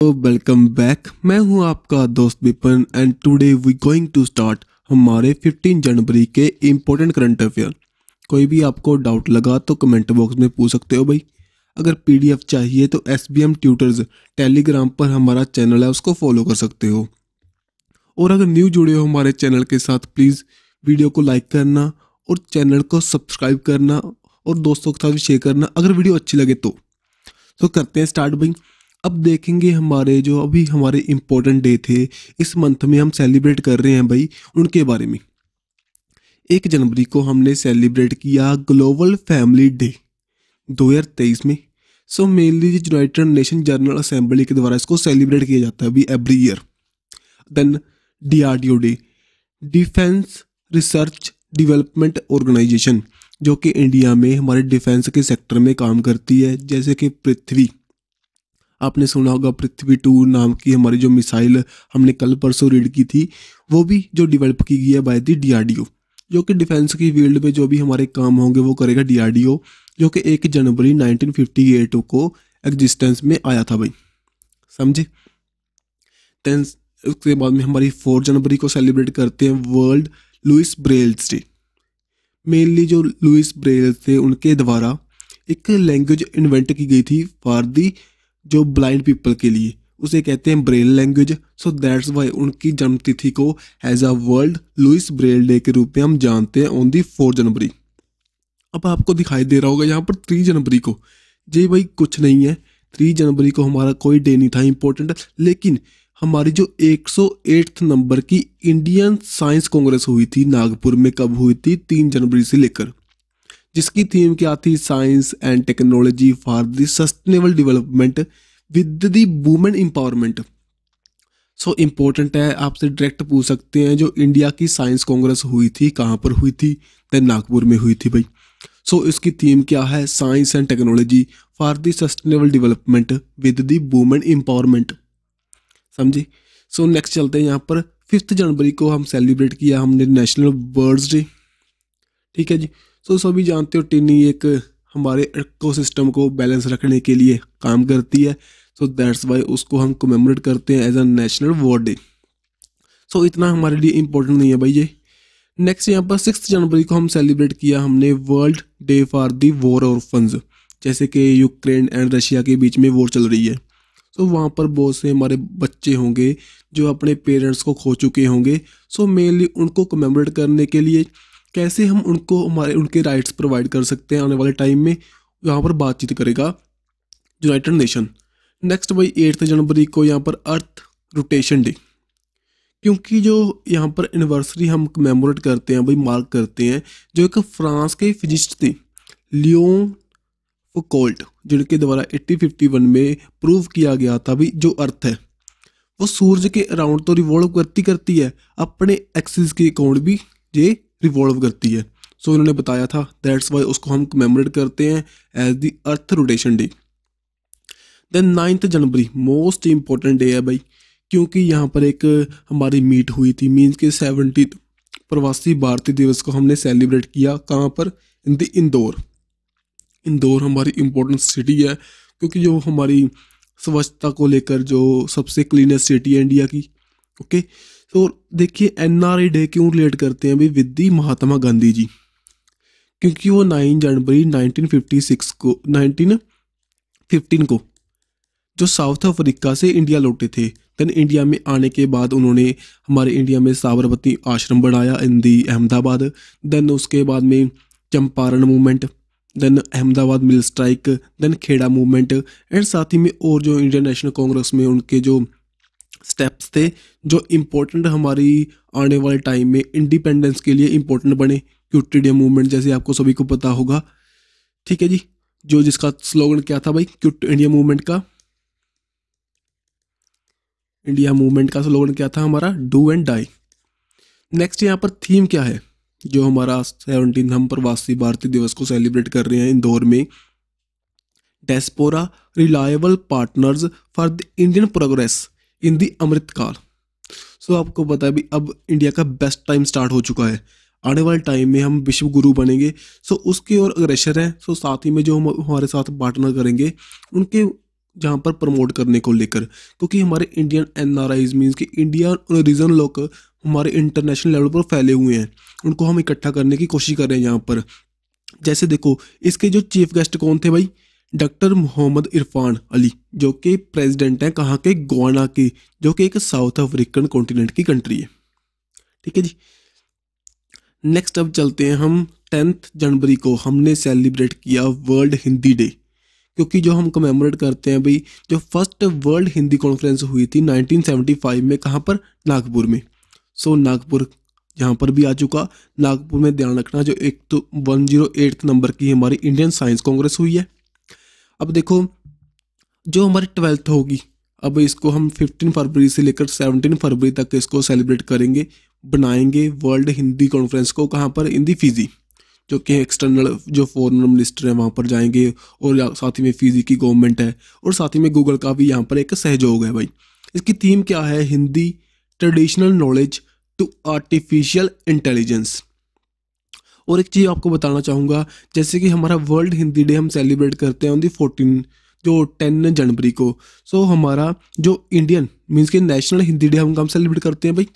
Welcome back मैं हूँ आपका दोस्त Vipan and today we going to start हमारे 15 जनवरी के इम्पोर्टेंट करंट अफेयर कोई भी आपको डाउट लगा तो कमेंट बॉक्स में पूछ सकते हो भाई। अगर पीडीएफ चाहिए तो S B M tutors Telegram पर हमारा चैनल है, उसको फॉलो कर सकते हो। और अगर न्यू जुड़े हो हमारे चैनल के साथ प्लीज़ वीडियो को लाइक करना और चैनल को सब्सक्राइब करना और दोस्तों के साथ भी शेयर करना, अगर वीडियो अच्छी लगे तो। तो करते हैं स्टार्ट भाई। अब देखेंगे हमारे जो अभी हमारे इम्पोर्टेंट डे थे, इस मंथ में हम सेलिब्रेट कर रहे हैं भाई उनके बारे में। एक जनवरी को हमने सेलिब्रेट किया ग्लोबल फैमिली डे 2023 में। So mainly united nation general assembly के द्वारा इसको सेलिब्रेट किया जाता है अभी every year then DRDO day defence research development organisation जो कि इंडिया में, हमारे डिफेंस के सेक्टर में काम करती है, जैसे कि पृथ्वी। आपने सुना होगा पृथ्वी टू नाम की हमारी जो मिसाइल हमने कल परसों रीड की थी, वो भी जो डेवलप की गई है बाय दी डीआरडीओ जो कि डिफेंस की फ़ील्ड में जो भी हमारे काम होंगे वो करेगा डीआरडीओ जो कि एक जनवरी 1958 को एग्जिस्टेंस में आया था भाई। समझे? देन उसके बाद में हमारी फोर जनवरी को सेलिब्रेट करते हैं world Louis Braille's day mainly जो लुइस ब्रेल थे, उनके द्वारा एक लैंग्वेज इन्वेंट की गई थी फॉर दी जो ब्लाइंड पीपल के लिए, उसे कहते हैं Braille language so that's why उनकी जन्मतिथि को as a world Louis Braille day के रूप में हम जानते हैं ऑन दी फोर जनवरी। अब आपको दिखाई दे रहा होगा यहाँ पर थ्री जनवरी को। जी भाई, कुछ नहीं है। थ्री जनवरी को हमारा कोई डे नहीं था इम्पोर्टेंट लेकिन हमारी जो 108th नंबर की इंडियन साइंस कांग्रेस हुई थी, नागपुर में कब हुई थी? तीन जनवरी से लेकर। जिसकी थीम क्या थी? Science and technology for the sustainable development with the women empowerment so important है आपसे डायरेक्ट पूछ सकते हैं जो इंडिया की साइंस कांग्रेस हुई थी कहाँ पर हुई थी? देन नागपुर में हुई थी भाई। सो so, इसकी थीम क्या है? Science and technology for the sustainable development with the women empowerment समझी? सो so, नेक्स्ट चलते हैं यहाँ पर। फिफ्थ जनवरी को हम सेलिब्रेट किया हमने नेशनल बर्ड्स डे ठीक है जी? सो सभी जानते हो टिनी एक हमारे इकोसिस्टम को बैलेंस रखने के लिए काम करती है। सो दैट्स वाई उसको हम कमेमोरेट करते हैं as a national war day so इतना हमारे लिए इम्पोर्टेंट नहीं है भाई ये। नेक्स्ट यहाँ पर सिक्स जनवरी को हम सेलिब्रेट किया हमने world day for the war और फंड जैसे कि यूक्रेन एंड रशिया के बीच में वॉर चल रही है। सो so, वहाँ पर बहुत से हमारे बच्चे होंगे जो अपने पेरेंट्स को खो चुके होंगे। सो so, मेनली उनको कमेमोरेट करने के लिए कैसे हम उनको हमारे, उनके राइट्स प्रोवाइड कर सकते हैं आने वाले टाइम में? यहाँ पर बातचीत करेगा यूनाइटेड नेशन नेक्स्ट भाई एट्थ जनवरी को यहाँ पर अर्थ रोटेशन डे क्योंकि जो यहाँ पर एनिवर्सरी हम कमेमोरेट करते हैं, भाई मार्क करते हैं, जो एक फ्रांस के फिजिस्ट थे लियोन फोकोल्ट जिनके द्वारा 1851 में प्रूव किया गया था भाई जो अर्थ है, वो सूरज के अराउंड तो रिवॉल्व करती करती है, अपने एक्सिस के अकाउंट भी ये रिवॉल्व करती है। सो इन्होंने बताया था दैट्स वाई उसको हम कमेमोरेट करते हैं as the earth rotation day then ninth January most important day है भाई, क्योंकि यहाँ पर एक हमारी मीट हुई थी मीन्स के सेवनटी प्रवासी भारतीय दिवस को हमने सेलिब्रेट किया कहाँ पर? इन द इंदौर इंदौर हमारी इम्पोर्टेंट सिटी है, क्योंकि जो हमारी स्वच्छता को लेकर जो सबसे क्लीनेस्ट सिटी है इंडिया की ओके तो देखिए एन आर आई डे क्यों रिलेट करते हैं? भाई विद महात्मा गांधी जी। क्योंकि वो नाइन जनवरी 1956 को 1915 को, जो साउथ अफ्रीका से इंडिया लौटे थे। देन इंडिया में आने के बाद उन्होंने हमारे इंडिया में साबरमती आश्रम बनाया इन दी अहमदाबाद। देन उसके बाद में Champaran movement then Ahmedabad mill strike then Kheda movement and साथ ही में और जो इंडियन नेशनल कांग्रेस में उनके जो स्टेप्स थे जो इम्पोर्टेंट हमारी आने वाले टाइम में इंडिपेंडेंस के लिए इम्पोर्टेंट बने। क्यूट इंडिया मूवमेंट जैसे आपको सभी को पता होगा। ठीक है जी? जो जिसका स्लोगन क्या था भाई? क्यूट इंडिया मूवमेंट का। इंडिया मूवमेंट का स्लोगन क्या था हमारा? डू एंड डाई नेक्स्ट यहाँ पर थीम क्या है? जो हमारा सेवनटीन हम प्रवासी भारतीय दिवस को सेलिब्रेट कर रहे हैं इंदौर में। Diaspora reliable partners for the Indian progress in the Amritkaal so आपको पता है भी अब इंडिया का बेस्ट टाइम स्टार्ट हो चुका है। आने वाले टाइम में हम विश्व गुरु बनेंगे। सो उसके और अग्रेसर हैं। सो साथ ही में जो हम हमारे साथ पार्टनर करेंगे, उनके जहाँ पर प्रमोट करने को लेकर। क्योंकि हमारे Indian N R Is means कि इंडियन रीजन लोग हमारे इंटरनेशनल लेवल पर फैले हुए हैं। उनको हम इकट्ठा करने की कोशिश कर रहे हैं यहाँ पर। जैसे देखो, इसके जो चीफ गेस्ट कौन थे भाई? डॉक्टर मोहम्मद इरफान अली, जो कि प्रेसिडेंट हैं कहाँ के? गोवाना के, जो कि एक साउथ अफ्रीकन कॉन्टिनेंट की कंट्री है। ठीक है जी? नेक्स्ट अब चलते हैं हम टेंथ जनवरी को। हमने सेलिब्रेट किया वर्ल्ड हिंदी डे क्योंकि जो हम कमेमोरेट करते हैं भाई, जो फ़र्स्ट वर्ल्ड हिंदी कॉन्फ्रेंस हुई थी 1975 में कहाँ पर? नागपुर में। सो नागपुर यहाँ पर भी आ चुका। नागपुर में ध्यान रखना, जो एक तो वन ज़ीरो एट्थ नंबर की हमारी इंडियन साइंस कांग्रेस हुई है। अब देखो, जो हमारी ट्वेल्थ होगी, अब इसको हम फिफ्टीन फरवरी से लेकर सेवनटीन फरवरी तक इसको सेलिब्रेट करेंगे, बनाएँगे वर्ल्ड हिंदी कॉन्फ्रेंस को कहाँ पर? इन दी फिजी, जो कि एक्सटर्नल जो फॉरन मिनिस्टर हैं, वहाँ पर जाएँगे, और साथ ही में फिजी की गवर्नमेंट है, और साथ ही में गूगल का भी यहाँ पर एक सहयोग है भाई। इसकी थीम क्या है? Hindi traditional knowledge to artificial intelligence और एक चीज़ आपको बताना चाहूँगा, जैसे कि हमारा वर्ल्ड हिंदी डे हम सेलिब्रेट करते हैं ऑन दी फोर्टीन जो टेन जनवरी को। सो हमारा जो इंडियन मीन्स के नेशनल हिंदी डे हम कब सेलिब्रेट करते हैं भाई?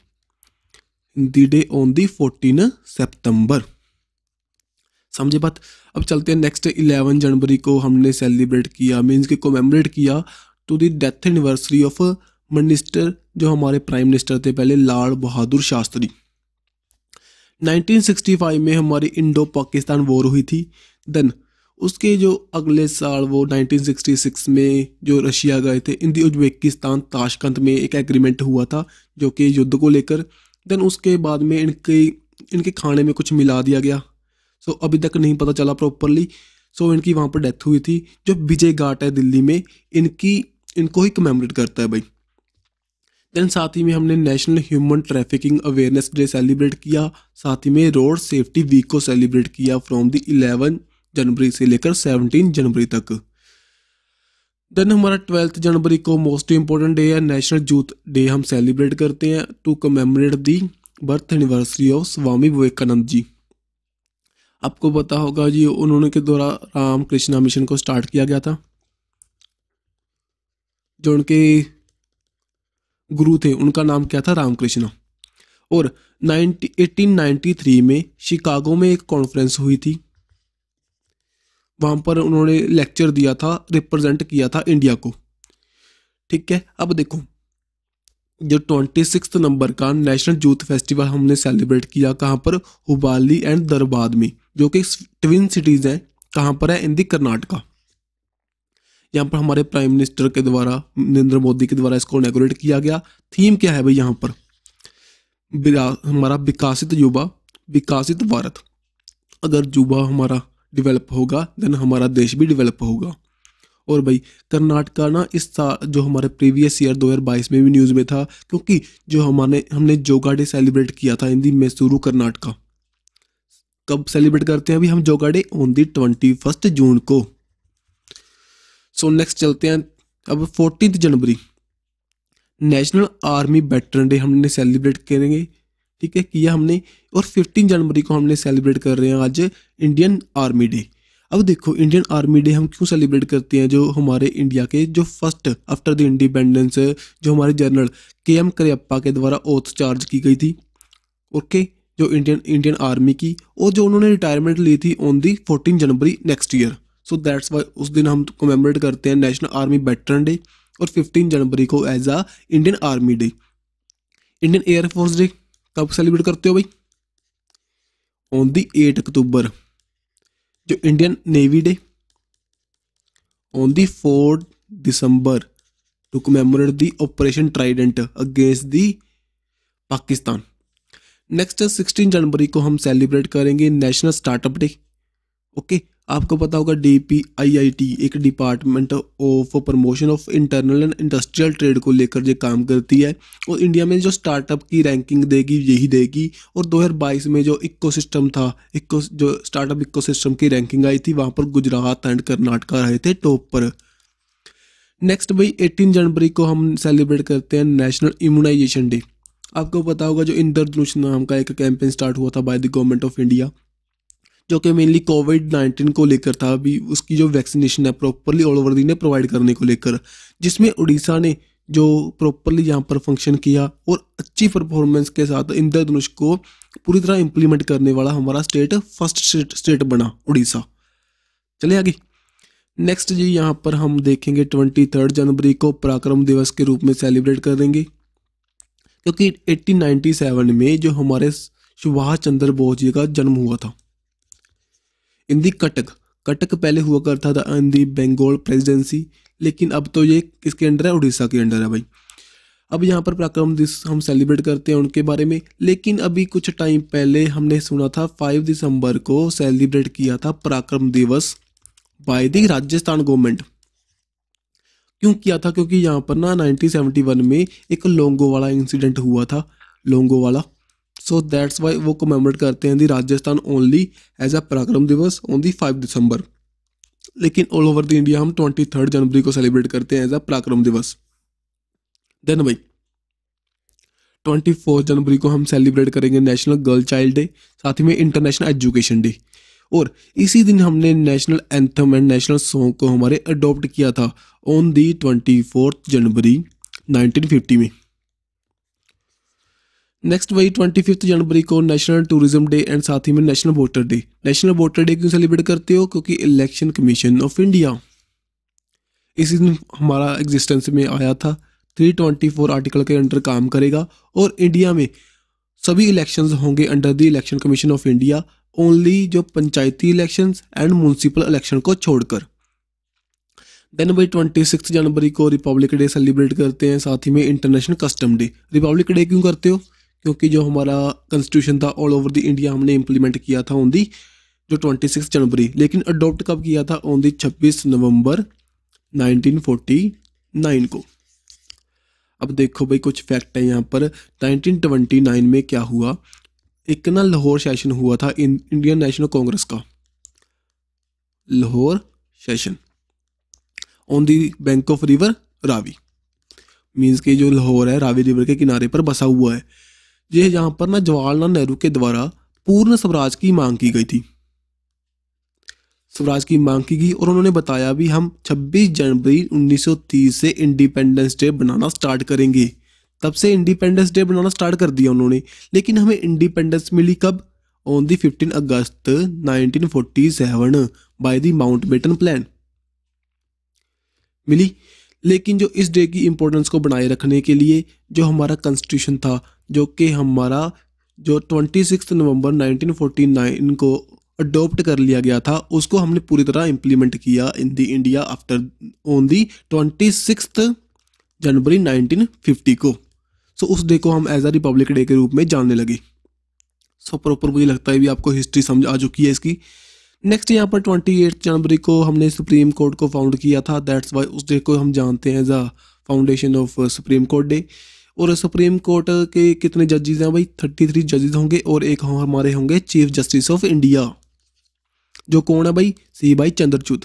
Hindi day on the fourteen September समझे बात? अब चलते हैं नेक्स्ट इलेवन जनवरी को हमने सेलिब्रेट किया मीन्स के कोमेमोरेट किया to the death anniversary of minister जो हमारे प्राइम मिनिस्टर थे पहले, लाल बहादुर शास्त्री। 1965 में हमारी इंडो पाकिस्तान वॉर हुई थी। देन उसके जो अगले साल वो 1966 में जो रशिया गए थे इन दी उज्बेकिस्तान ताशकंद में एक एग्रीमेंट हुआ था, जो कि युद्ध को लेकर। देन उसके बाद में इनके इनके खाने में कुछ मिला दिया गया। सो अभी तक नहीं पता चला प्रॉपरली सो इनकी वहाँ पर डेथ हुई थी, जो विजय घाट है दिल्ली में। इनकी, इनको ही कमेमोरेट करता है भाई। देन साथ ही में हमने national human trafficking awareness day celebrate किया। साथ ही में रोड सेफ्टी वीक को सेलिब्रेट किया फ्रॉम द इलेवन जनवरी से लेकर सेवनटीन जनवरी तक। देन हमारा ट्वेल्थ जनवरी को मोस्ट इंपॉर्टेंट डे है नेशनल यूथ डे हम सेलिब्रेट करते हैं to commemorate the birth anniversary of Swami Vivekananda ji. आपको पता होगा जी, उन्होंने के द्वारा राम कृष्णा मिशन को स्टार्ट किया गया था। जो उनके गुरु थे। उनका नाम क्या था? रामकृष्ण। और 1893 में शिकागो में एक कॉन्फ्रेंस हुई थी। वहाँ पर उन्होंने लेक्चर दिया था रिप्रेजेंट किया था इंडिया को। ठीक है? अब देखो। जो ट्वेंटी सिक्स नंबर का नेशनल यूथ फेस्टिवल हमने सेलिब्रेट किया कहाँ पर? हुबाली एंड दरबाद में, जो कि ट्विन सिटीज़ हैं, कहाँ पर है? इन दी कर्नाटका। यहाँ पर हमारे प्राइम मिनिस्टर के द्वारा, नरेंद्र मोदी के द्वारा इसको इनेगोरेट किया गया। थीम क्या है भाई यहाँ पर? हमारा विकासित युवा, विकासित भारत। अगर युवा हमारा डेवलप होगा देन हमारा देश भी डेवलप होगा। और भाई, कर्नाटका ना इस साल जो हमारे प्रीवियस ईयर 2022 में भी न्यूज़ में था, क्योंकि जो हमारे, हमने जोगा डे सेलिब्रेट किया था इन दी मैसूरू कर्नाटका। कब सेलिब्रेट करते हैं? अभी हम yoga day on the twenty first June को। सो नेक्स्ट चलते हैं अब फोर्टीन जनवरी। नेशनल आर्मी वेटरन डे हमने सेलिब्रेट करेंगे, ठीक है, किया हमने, और फिफ्टीन जनवरी को हमने सेलिब्रेट कर रहे हैं आज इंडियन आर्मी डे अब देखो इंडियन आर्मी डे हम क्यों सेलिब्रेट करते हैं जो हमारे इंडिया के जो फ़र्स्ट आफ्टर द इंडिपेंडेंस जो हमारे जनरल के एम करियप्पा के द्वारा ओथ चार्ज की गई थी ओके जो इंडियन इंडियन आर्मी की, और जो उन्होंने रिटायरमेंट ली थी on the fourteen January next year so that's why उस दिन हम कोमेमोरेट करते हैं नेशनल आर्मी वेटरन डे और फिफ्टीन जनवरी को as a Indian army day Indian air force day कब सेलिब्रेट करते हो भाई? ऑन दी एट अक्टूबर जो Indian navy day on the fourth December to commemorate the operation trident against the Pakistan next sixteen जनवरी को हम celebrate करेंगे national startup day okay आपको पता होगा D P I I T एक department of promotion of internal and industrial trade को लेकर जो काम करती है। और इंडिया में जो स्टार्टअप की रैंकिंग देगी, यही देगी। और 2022 में जो इकोसिस्टम था इको जो स्टार्टअप इकोसिस्टम की रैंकिंग आई थी, वहाँ पर गुजरात एंड कर्नाटका रहे थे टॉप पर। नेक्स्ट भाई एटीन जनवरी को हम सेलिब्रेट करते हैं नेशनल इम्यूनाइजेशन डे आपको पता होगा जो इंद्रधनुष नाम का एक कैंपेन स्टार्ट हुआ था by the government of India जो कि मेनली कोविड नाइन्टीन को लेकर था, अभी उसकी जो वैक्सीनेशन है प्रॉपरली ऑल ओवर दी ने प्रोवाइड करने को लेकर, जिसमें उड़ीसा ने जो प्रॉपरली यहाँ पर फ़ंक्शन किया और अच्छी परफॉर्मेंस के साथ इंद्रधनुष को पूरी तरह इम्प्लीमेंट करने वाला हमारा स्टेट फ़र्स्ट स्टेट स्टेट बना, उड़ीसा। चले आगे। नेक्स्ट जी यहाँ पर हम देखेंगे ट्वेंटी थर्ड जनवरी को पराक्रम दिवस के रूप में सेलिब्रेट करेंगे, क्योंकि 1897 में जो हमारे सुभाष चंद्र बोस जी का जन्म हुआ था। इन दी कटक। कटक पहले हुआ करता था इन दी बंगाल प्रेसिडेंसी लेकिन अब तो ये किसके अंडर है? उड़ीसा के अंडर है भाई। अब यहाँ पर पराक्रम दिवस हम सेलिब्रेट करते हैं उनके बारे में, लेकिन अभी कुछ टाइम पहले हमने सुना था फाइव दिसंबर को सेलिब्रेट किया था पराक्रम दिवस बाय दी राजस्थान गवर्नमेंट क्यों किया था? क्योंकि यहाँ पर ना 1971 में एक लोंगो वाला इंसिडेंट हुआ था। लोंगो वाला सो दैट्स वाई वो कमेमोरेट करते हैं the Rajasthan only as a Parakram Diwas on the five दिसंबर लेकिन ऑल ओवर द इंडिया हम ट्वेंटी थर्ड जनवरी को सेलिब्रेट करते हैं एज अ पराक्रम दिवस देन भाई ट्वेंटी फोर्थ जनवरी को हम सेलिब्रेट करेंगे नेशनल गर्ल चाइल्ड डे साथ ही में इंटरनेशनल एजुकेशन डे और इसी दिन हमने national anthem and national song को हमारे अडॉप्ट किया था ऑन दी ट्वेंटी फोर्थ जनवरी 1950 में. नेक्स्ट वही ट्वेंटी फिफ्थ जनवरी को नेशनल टूरिज़्म डे एंड साथ ही में national voter day national voter day क्यों सेलिब्रेट करते हो? क्योंकि इलेक्शन कमीशन ऑफ़ इंडिया इसी दिन हमारा एग्जिस्टेंस में आया था। 324 आर्टिकल के अंडर काम करेगा और इंडिया में सभी इलेक्शंस होंगे under the election commission of India only जो Panchayati elections and municipal election को छोड़कर। देन भाई ट्वेंटी सिक्स जनवरी को रिपब्लिक डे सेलिब्रेट करते हैं, साथ ही में international custom day republic day क्यों करते हो? क्योंकि जो हमारा कॉन्स्टिट्यूशन था ऑल ओवर द इंडिया हमने इम्प्लीमेंट किया था ऑन दी जो ट्वेंटी सिक्स जनवरी, लेकिन अडोप्ट कब किया था? ऑन दी छब्बीस नवंबर नाइनटीन फोर्टी नाइन को। अब देखो भाई, कुछ फैक्ट है यहाँ पर। 1929 में क्या हुआ? एक ना लाहौर सेशन हुआ था इंडियन नेशनल कांग्रेस का। Lahore session on the bank of river Ravi means कि जो लाहौर है रावी रिवर के किनारे पर बसा हुआ है। ये यहाँ पर ना जवाहरलाल नेहरू के द्वारा पूर्ण स्वराज की मांग की गई थी। स्वराज की मांग की गई और उन्होंने बताया भी, हम 26 जनवरी 1930 से इंडिपेंडेंस डे बनाना स्टार्ट करेंगे। तब से इंडिपेंडेंस डे बनाना स्टार्ट कर दिया उन्होंने। लेकिन हमें इंडिपेंडेंस मिली कब? On the fifteen August 1947 by the Mountbatten plan मिली? लेकिन जो इस डे की इम्पोर्टेंस को बनाए रखने के लिए जो हमारा कॉन्स्टिट्यूशन था, जो कि हमारा, जो ट्वेंटी सिक्स नवंबर 1949 को अडोप्ट कर लिया गया था, उसको हमने पूरी तरह इम्प्लीमेंट किया in the India after on the twenty six जनवरी 1950 को। सो उस डे को हम एज अ रिपब्लिक डे के रूप में जानने लगे। सो प्रॉपर मुझे लगता है भी आपको हिस्ट्री समझ आ चुकी है इसकी। नेक्स्ट यहाँ पर ट्वेंटी एट जनवरी को हमने सुप्रीम कोर्ट को फाउंड किया था। दैट्स वाई उस डे को हम जानते हैं as a foundation of supreme court day और सुप्रीम कोर्ट के कितने जजेस हैं भाई? थर्टी थ्री जजेस होंगे और एक हमारे होंगे चीफ जस्टिस ऑफ़ इंडिया जो कौन है भाई? सी भाई चंद्रचूद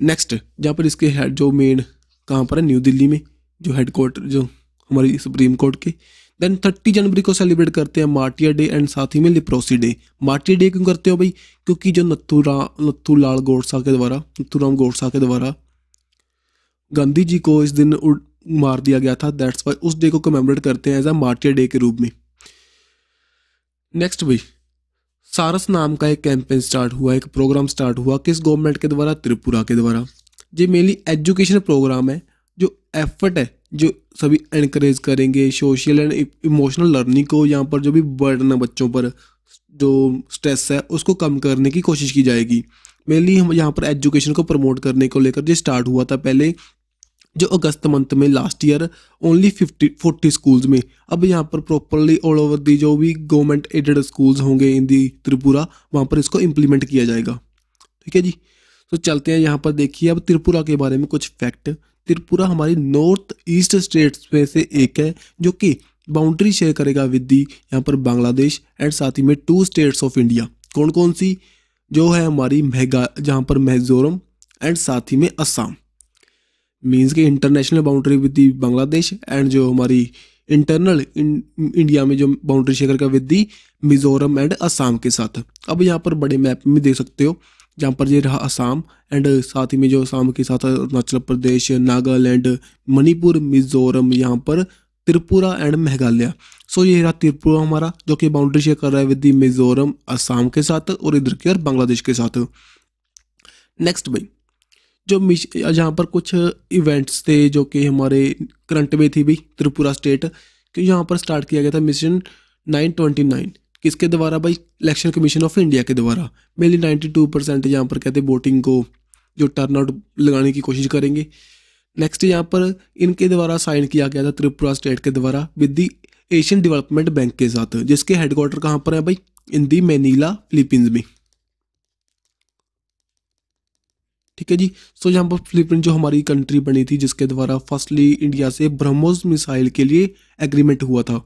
नेक्स्ट जहाँ पर इसके हेड जो मेन कहाँ पर है? न्यू दिल्ली में, जो हेड क्वार्टर जो हमारी सुप्रीम कोर्ट के। देन थर्टी जनवरी को सेलिब्रेट करते हैं मार्टिया डे एंड साथ ही में लिप्रोसी डे मार्टिया डे क्यों करते हो भाई? क्योंकि जो नत्थू रा, नत्थू लाल गोडसा के द्वारा, नत्थू राम गोडसा के द्वारा गांधी जी को इस दिन मार दिया गया था। दैट्स वाई उस डे को कमेमोरेट करते हैं एज अ मार्टिया डे के रूप में। नेक्स्ट भाई, सारस नाम का एक कैंपेन स्टार्ट हुआ, एक प्रोग्राम स्टार्ट हुआ किस गवर्नमेंट के द्वारा? त्रिपुरा के द्वारा। ये मेनली एजुकेशन प्रोग्राम है। जो एफर्ट है, जो सभी एनकरेज करेंगे सोशल एंड इमोशनल लर्निंग को यहाँ पर जो भी बर्डन है बच्चों पर, जो स्ट्रेस है, उसको कम करने की कोशिश की जाएगी। मेनली हम यहाँ पर एजुकेशन को प्रमोट करने को लेकर जो स्टार्ट हुआ था पहले, जो अगस्त मंथ में last year only fifty forty schools में। अब यहाँ पर प्रॉपरली ऑल ओवर दी जो भी गवर्नमेंट एडेड स्कूल्स होंगे इन दी त्रिपुरा, वहाँ पर इसको इम्प्लीमेंट किया जाएगा। ठीक है जी? तो चलते हैं यहाँ पर देखिए अब त्रिपुरा के बारे में कुछ फैक्ट त्रिपुरा हमारी नॉर्थ ईस्ट स्टेट्स में से एक है, जो कि बाउंड्री शेयर करेगा विद दी यहाँ पर बांग्लादेश एंड साथ ही में टू स्टेट्स ऑफ़ इंडिया कौन कौन सी? जो है हमारी मेघा जहाँ पर मिजोरम एंड साथ ही में असम। मीन्स के international boundary with the Bangladesh and जो हमारी इंटरनल इंडिया में जो बाउंड्री शेयर का with the Mizoram and Assam के साथ। अब यहाँ पर बड़े मैप में देख सकते हो। जहाँ पर ये रहा असम एंड साथ ही में जो असम के साथ अरुणाचल प्रदेश, नागालैंड, मणिपुर, मिजोरम, यहाँ पर त्रिपुरा एंड मेघालय। सो ये रहा त्रिपुरा हमारा, जो कि बाउंड्री शेयर कर रहा है विद दी मिजोरम, असम के साथ और इधर की और बांग्लादेश के साथ। नेक्स्ट भाई, जो मिश, जहाँ पर कुछ इवेंट्स थे जो कि हमारे करंट में थी भी, त्रिपुरा स्टेट कि यहाँ पर स्टार्ट किया गया था मिशन 929 किसके द्वारा भाई? इलेक्शन कमीशन ऑफ़ इंडिया के द्वारा। मेनली 92 परसेंट यहाँ पर कहते वोटिंग को, जो टर्न आउट लगाने की कोशिश करेंगे। नेक्स्ट यहाँ पर इनके द्वारा साइन किया गया था त्रिपुरा स्टेट के द्वारा with the Asian development bank के साथ, जिसके हेडक्वार्टर कहाँ पर है भाई? इन दी मैनीला फिलीपींस में। ठीक है जी? सो यहाँ पर फिलीपीन जो हमारी कंट्री बनी थी, जिसके द्वारा फर्स्टली इंडिया से ब्रह्मोस मिसाइल के लिए एग्रीमेंट हुआ था।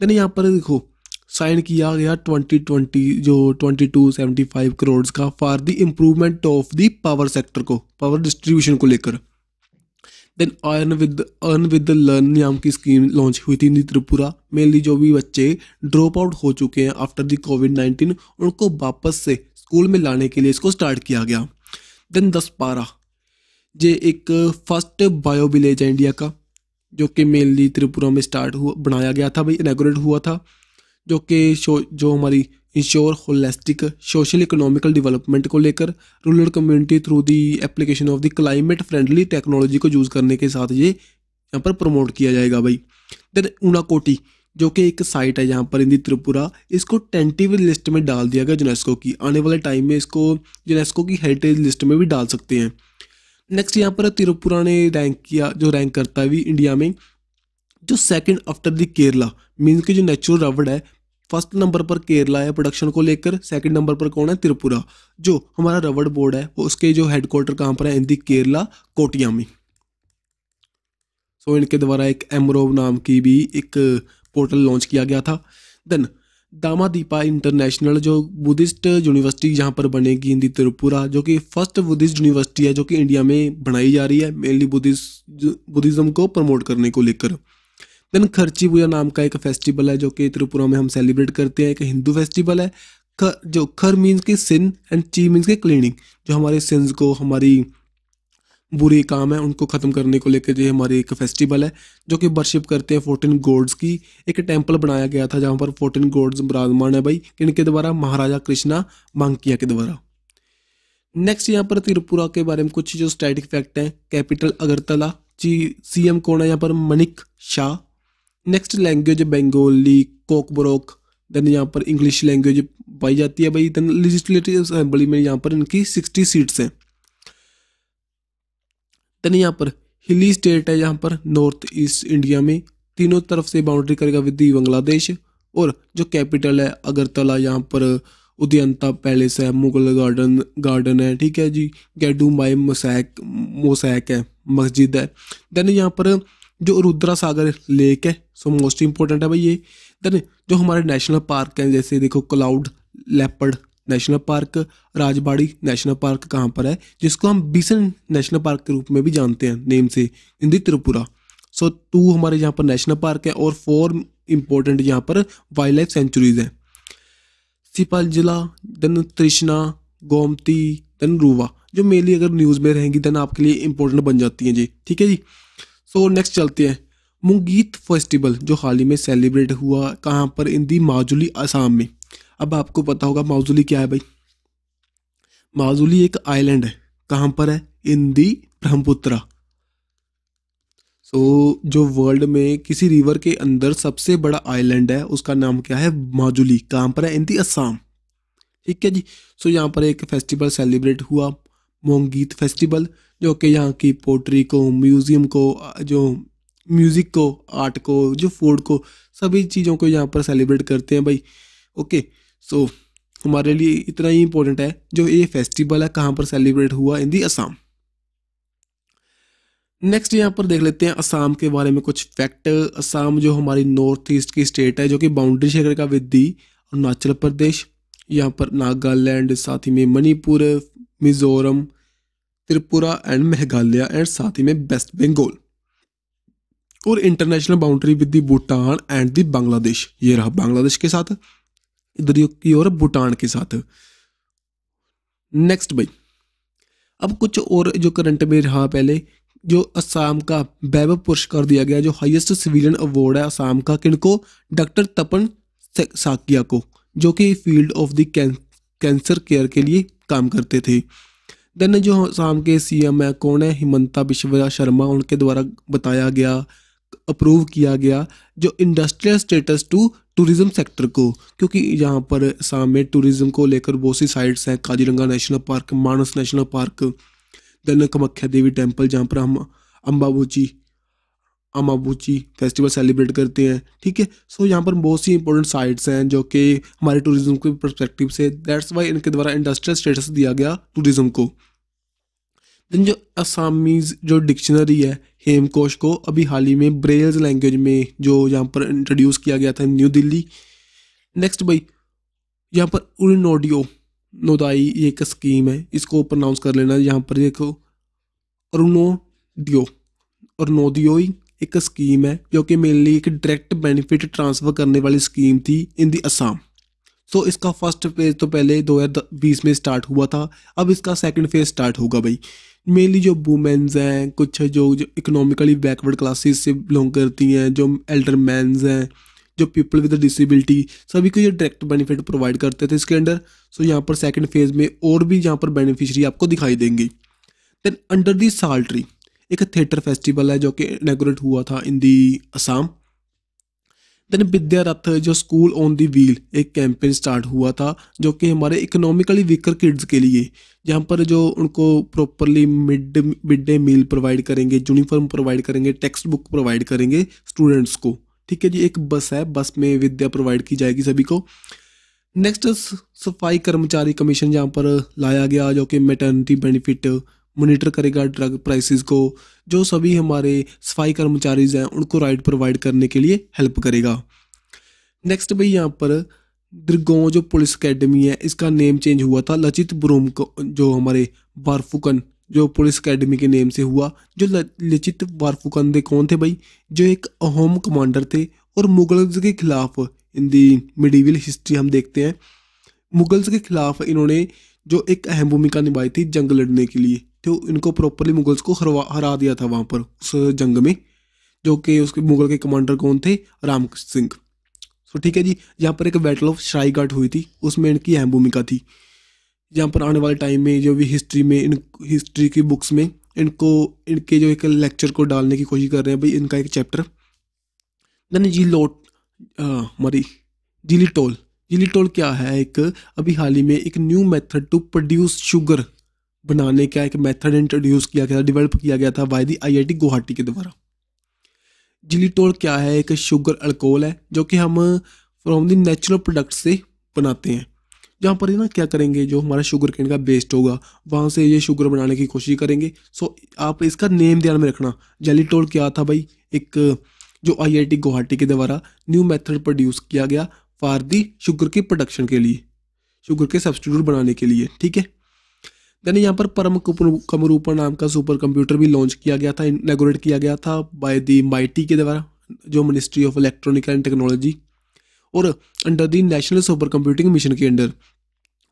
देन यहाँ पर देखो साइन किया गया 2020 जो 2275 करोड़ का for the improvement of the power sector को पावर डिस्ट्रीब्यूशन को लेकर। Then earn with earn with learn नाम की स्कीम लॉन्च हुई थी त्रिपुरा। मेनली जो भी बच्चे ड्रॉप आउट हो चुके हैं आफ्टर द कोविड नाइन्टीन उनको वापस से स्कूल में लाने के लिए इसको स्टार्ट किया गया। देन दस पारा ये एक फ़र्स्ट बायो विलेज है इंडिया का, जो कि मेनली त्रिपुरा में स्टार्ट हुआ, बनाया गया था, भाई इनाग्रेट हुआ था। जो कि जो हमारी ensure holistic social economical development को लेकर rural community through the application of the climate friendly technology को यूज़ करने के साथ ये यहाँ पर प्रमोट किया जाएगा भाई। देन ऊनाकोटी जो कि एक साइट है यहाँ पर इन त्रिपुरा, इसको टेंटिव लिस्ट में डाल दिया गया यूनेस्को की। आने वाले टाइम में इसको यूनेस्को की हेरिटेज लिस्ट में भी डाल सकते हैं। नेक्स्ट यहाँ पर त्रिपुरा ने रैंक किया, जो रैंक करता है भी इंडिया में, जो second after the Kerala means की जो नेचुरल रबड़ है फ़र्स्ट नंबर पर केरला है प्रोडक्शन को लेकर सेकंड नंबर पर कौन है? त्रिपुरा जो हमारा रबड़ बोर्ड है उसके जो हेडक्वार्टर कहाँ पर है? इन केरला कोटिया में। सो so, इनके द्वारा एक एमरोव नाम की भी एक पोर्टल लॉन्च किया गया था। देन दामा दीपा इंटरनेशनल जो बुद्धिस्ट यूनिवर्सिटी जहाँ पर बनेगी इन दी त्रिपुरा जो कि फ़र्स्ट बुद्धिस्ट यूनिवर्सिटी है जो कि इंडिया में बनाई जा रही है मेनली बुद्धिस्ट बुद्धिज़्म को प्रमोट करने को लेकर। देन खर्ची पूजा नाम का एक फेस्टिवल है जो कि त्रिपुरा में हम सेलिब्रेट करते हैं, एक हिंदू फेस्टिवल है। ख, जो खर मीन्स की सिन एंड ची मीन्स के क्लीनिंग जो हमारे सिंस को, हमारी बुरी काम है, उनको ख़त्म करने को लेकर जो हमारी एक फेस्टिवल है, जो कि वर्शिप करते हैं फोर्टीन गोड्स की। एक टेंपल बनाया गया था जहाँ पर फोर्टीन गोड्स विराजमान है भाई, किनके द्वारा? महाराजा कृष्णा मांकिया के द्वारा। नेक्स्ट यहाँ पर त्रिपुरा के बारे में कुछ जो स्टैटिक फैक्ट हैं कैपिटल अगरतला जी सीएम कौन है? यहाँ पर Manik Shah. Next language Bengali Kokborok then यहाँ पर इंग्लिश लैंग्वेज पाई जाती है भाई। देन लेजिस्लेटिव असेंबली में यहाँ पर इनकी सिक्सटी सीट्स हैं। देन यहाँ पर हिली स्टेट है, यहाँ पर नॉर्थ ईस्ट इंडिया में। तीनों तरफ़ से बाउंड्री करेगा विद बांग्लादेश और जो कैपिटल है अगरतला यहाँ पर उदयंता पैलेस है मुगल गार्डन गार्डन है, ठीक है जी। गैडू माई मोसैक मोसैक है मस्जिद है। देन यहाँ पर जो रुद्रा सागर लेक है सो मोस्ट इंपॉर्टेंट है भाई ये। देन जो हमारे नेशनल पार्क हैं, जैसे देखो cloud leopard national park Rajbari national park कहाँ पर है, जिसको हम बीसन नेशनल पार्क के रूप में भी जानते हैं नेम से इन त्रिपुरा। सो टू हमारे यहाँ पर नेशनल पार्क है और फोर इम्पोर्टेंट यहाँ पर वाइल्ड लाइफ सेंचुरीज हैं। सिपाल जिला देन तृष्णा, गोमती देन रूवा, जो मेनली अगर न्यूज़ में रहेंगी देन आपके लिए इंपॉर्टेंट बन जाती हैं जी। ठीक है जी? सो नेक्स्ट चलते हैं। मुंगीत फेस्टिवल जो हाल ही में सेलिब्रेट हुआ कहाँ पर? इन दी माजुली असम में। अब आपको पता होगा माजुली क्या है भाई। माजुली एक आइलैंड है। कहाँ पर है? In the Brahmaputra. So so, जो वर्ल्ड में किसी रिवर के अंदर सबसे बड़ा आइलैंड है उसका नाम क्या है? माजुली। कहाँ पर है? इन दी असम ठीक है जी? सो so, यहाँ पर एक फेस्टिवल सेलिब्रेट हुआ। मोंगीत फेस्टिवल जो कि यहाँ की पोट्री को म्यूज़ियम को, जो म्यूज़िक को आर्ट को, जो फ़ूड को, सभी चीज़ों को यहाँ पर सेलिब्रेट करते हैं भाई। ओके सो हमारे लिए इतना ही इम्पोर्टेंट है जो ये फेस्टिवल है, कहाँ पर सेलिब्रेट हुआ इन दी असम नेक्स्ट यहाँ पर देख लेते हैं असम के बारे में कुछ फैक्ट असम जो हमारी नॉर्थ ईस्ट की स्टेट है, जो कि बाउंड्री शेयर का विद दी अरुणाचल प्रदेश यहाँ पर नागालैंड साथ ही में मणिपुर मिजोरम त्रिपुरा एंड मेघालय एंड साथ ही में वेस्ट बंगाल। और international boundary with the Bhutan and the Bangladesh ये रहा बांग्लादेश के साथ, इधर की ओर भूटान के साथ। नेक्स्ट भाई, अब कुछ और जो करंट में रहा पहले, जो असम का वैभव पुरस्कार दिया गया, जो हाईएस्ट सिविलियन अवार्ड है असम का, किनको? डॉक्टर तपन साकिया को, जो कि field of the cancer care के लिए काम करते थे। देन जो आसाम के सीएम है, कौन है? हिमंता बिश्व शर्मा, उनके द्वारा बताया गया अप्रूव किया गया, जो industrial status to tourism sector को, क्योंकि यहाँ पर आसाम में टूरिज़्म को लेकर बहुत सी साइट्स हैं, Kaziranga national park Manas national park then Kamakhya Devi temple जहाँ पर हम अम्बाबूची अमाबूची फेस्टिवल सेलिब्रेट करते हैं, ठीक है? सो यहाँ पर बहुत सी इंपॉर्टेंट साइट्स हैं जो कि हमारे टूरिज़्म के परस्पेक्टिव से दैट्स वाई इनके द्वारा इंडस्ट्रियल स्टेटस दिया गया टूरिज़्म को। देन जो असामीज जो डिक्शनरी है हेमकोश को, अभी हाल ही में ब्रेल्स लैंग्वेज में जो यहाँ पर इंट्रोड्यूस किया गया था न्यू दिल्ली नेक्स्ट भाई, यहाँ पर उड़नोडियो नोदाई एक स्कीम है, इसको प्रोनाउंस कर लेना, यहाँ पर देखो अरुणोडियो अरुणोदियोई एक स्कीम है जो कि मेनली एक डायरेक्ट बेनिफिट ट्रांसफ़र करने वाली स्कीम थी in the Assam so so, इसका फ़र्स्ट फ़ेज़ तो पहले 2020 में स्टार्ट हुआ था अब इसका सेकंड फ़ेज़ स्टार्ट होगा भाई। मेनली जो वुमेंस हैं कुछ जो, जो इकोनॉमिकली बैकवर्ड क्लासेस से बिलोंग करती हैं जो एल्डर मैंस हैं जो पीपल विद डिसेबिलिटी सभी को ये डायरेक्ट बेनिफिट प्रोवाइड करते थे इसके अंडर सो so, यहाँ पर सेकेंड फ़ेज़ में और भी यहाँ पर बेनिफिशरी आपको दिखाई देंगी। देन अंडर दी साल ट्री एक थिएटर फेस्टिवल है जो कि इनेगोरेट हुआ था इन दी असम देन विद्या रथ जो स्कूल ऑन दी व्हील एक कैंपेन स्टार्ट हुआ था, जो कि हमारे इकोनॉमिकली वीकर किड्स के लिए, जहाँ पर जो उनको properly mid mid day meal provide करेंगे यूनिफॉर्म प्रोवाइड करेंगे टेक्स्ट बुक प्रोवाइड करेंगे स्टूडेंट्स को. ठीक है जी, एक बस है बस में विद्या प्रोवाइड की जाएगी सभी को. नेक्स्ट सफ़ाई कर्मचारी कमीशन जहाँ पर लाया गया, जो कि मेटर्निटी बेनिफिट मोनिटर करेगा ड्रग प्राइसेस को, जो सभी हमारे सफ़ाई कर्मचारीज हैं, उनको राइट प्रोवाइड करने के लिए हेल्प करेगा। नेक्स्ट भाई यहाँ पर द्रगों, जो पुलिस अकेडमी है, इसका नेम चेंज हुआ था, लचित ब्रोम को, जो हमारे बारफुकन जो पुलिस अकेडमी के नेम से हुआ, जो लचित वारफुकंदे कौन थे भाई? जो एक अहोम कमांडर थे, और मुगल्स के खिलाफ इन दी मिडीवल हिस्ट्री हम देखते हैं, मुगल्स के खिलाफ इन्होंने जो एक अहम भूमिका निभाई थी, जंग लड़ने के लिए। तो इनको प्रॉपरली मुगल्स को हरवा, हरा दिया था वहाँ पर, उस जंग में, जो कि उसके मुगल के कमांडर कौन थे? राम सिंह। सो ठीक है जी, यहाँ पर एक बैटल ऑफ़ श्राई हुई थी, उसमें इनकी अहम भूमिका थी। यहाँ पर आने वाले टाइम में, जो भी हिस्ट्री में, इन हिस्ट्री की बुक्स में, इनको, इनके जो एक लेक्चर को डालने की कोशिश कर रहे हैं, भाई, इनका एक चैप्टर देन जी लोट मरी, जिलीटोल। जिलीटोल क्या है? एक, अभी हाल ही में एक new method to produce sugar बनाने का एक मेथड इंट्रोड्यूस किया गया था डेवलप किया गया था बाय दी आईआईटी गुवाहाटी के द्वारा। जिलीटोल क्या है? एक शुगर अल्कोहल है, जो कि हम फ्रॉम दी नेचुरल प्रोडक्ट से बनाते हैं। जहाँ पर ना क्या करेंगे? जो हमारा शुगर केन का बेस्ट होगा, वहाँ से ये शुगर बनाने की कोशिश करेंगे। सो आप इसका नेम ध्यान में रखना। जेलीटोल क्या था भाई? एक, जो आईआईटी गुवाहाटी के द्वारा न्यू मेथड प्रोड्यूस किया गया फॉर दी शुगर के प्रोडक्शन के लिए। शुगर के सब्सटीट्यूट बनाने के लिए, ठीक है? देन यहाँ पर परम कमरूपा नाम का सुपर कंप्यूटर भी लॉन्च किया गया था इनेगोरेट किया गया था बाय दी माइटी के द्वारा, जो ministry of electronic and technology और under the national super computing mission के अंडर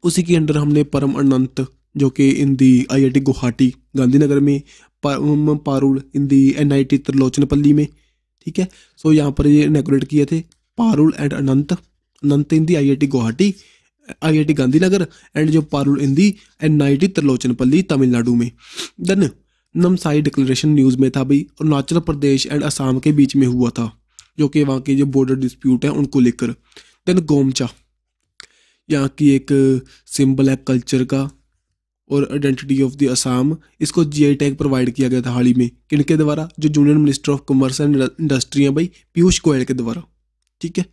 उसी के अंडर हमने परम अनंत, जो कि in the I I T Guwahati, Gandhinagar में, Param Parul in the N I T Trilochanpalli में, ठीक है? सो यहाँ पर ये इनेग्रेट किए थे, Parul and Anant Anant in the I I T Guwahati I I T Gandhinagar and जो Parul in and N I T Trilochanpalli Tamil Nadu में। देन नमसाई डिक्लेरेशन न्यूज़ में था भाई, अरुणाचल प्रदेश एंड असम के बीच में हुआ था, जो कि वहाँ के जो बॉर्डर डिस्प्यूट है, उनको लेकर। देन गोमचा यहाँ की एक सिंबल है कल्चर का, और आइडेंटिटी ऑफ़ द असम इसको जीआई टैग प्रोवाइड किया गया था हाल ही में। किनके द्वारा? जो junior minister of commerce and industry हैं भाई, पीयूष गोयल के द्वारा। ठीक है?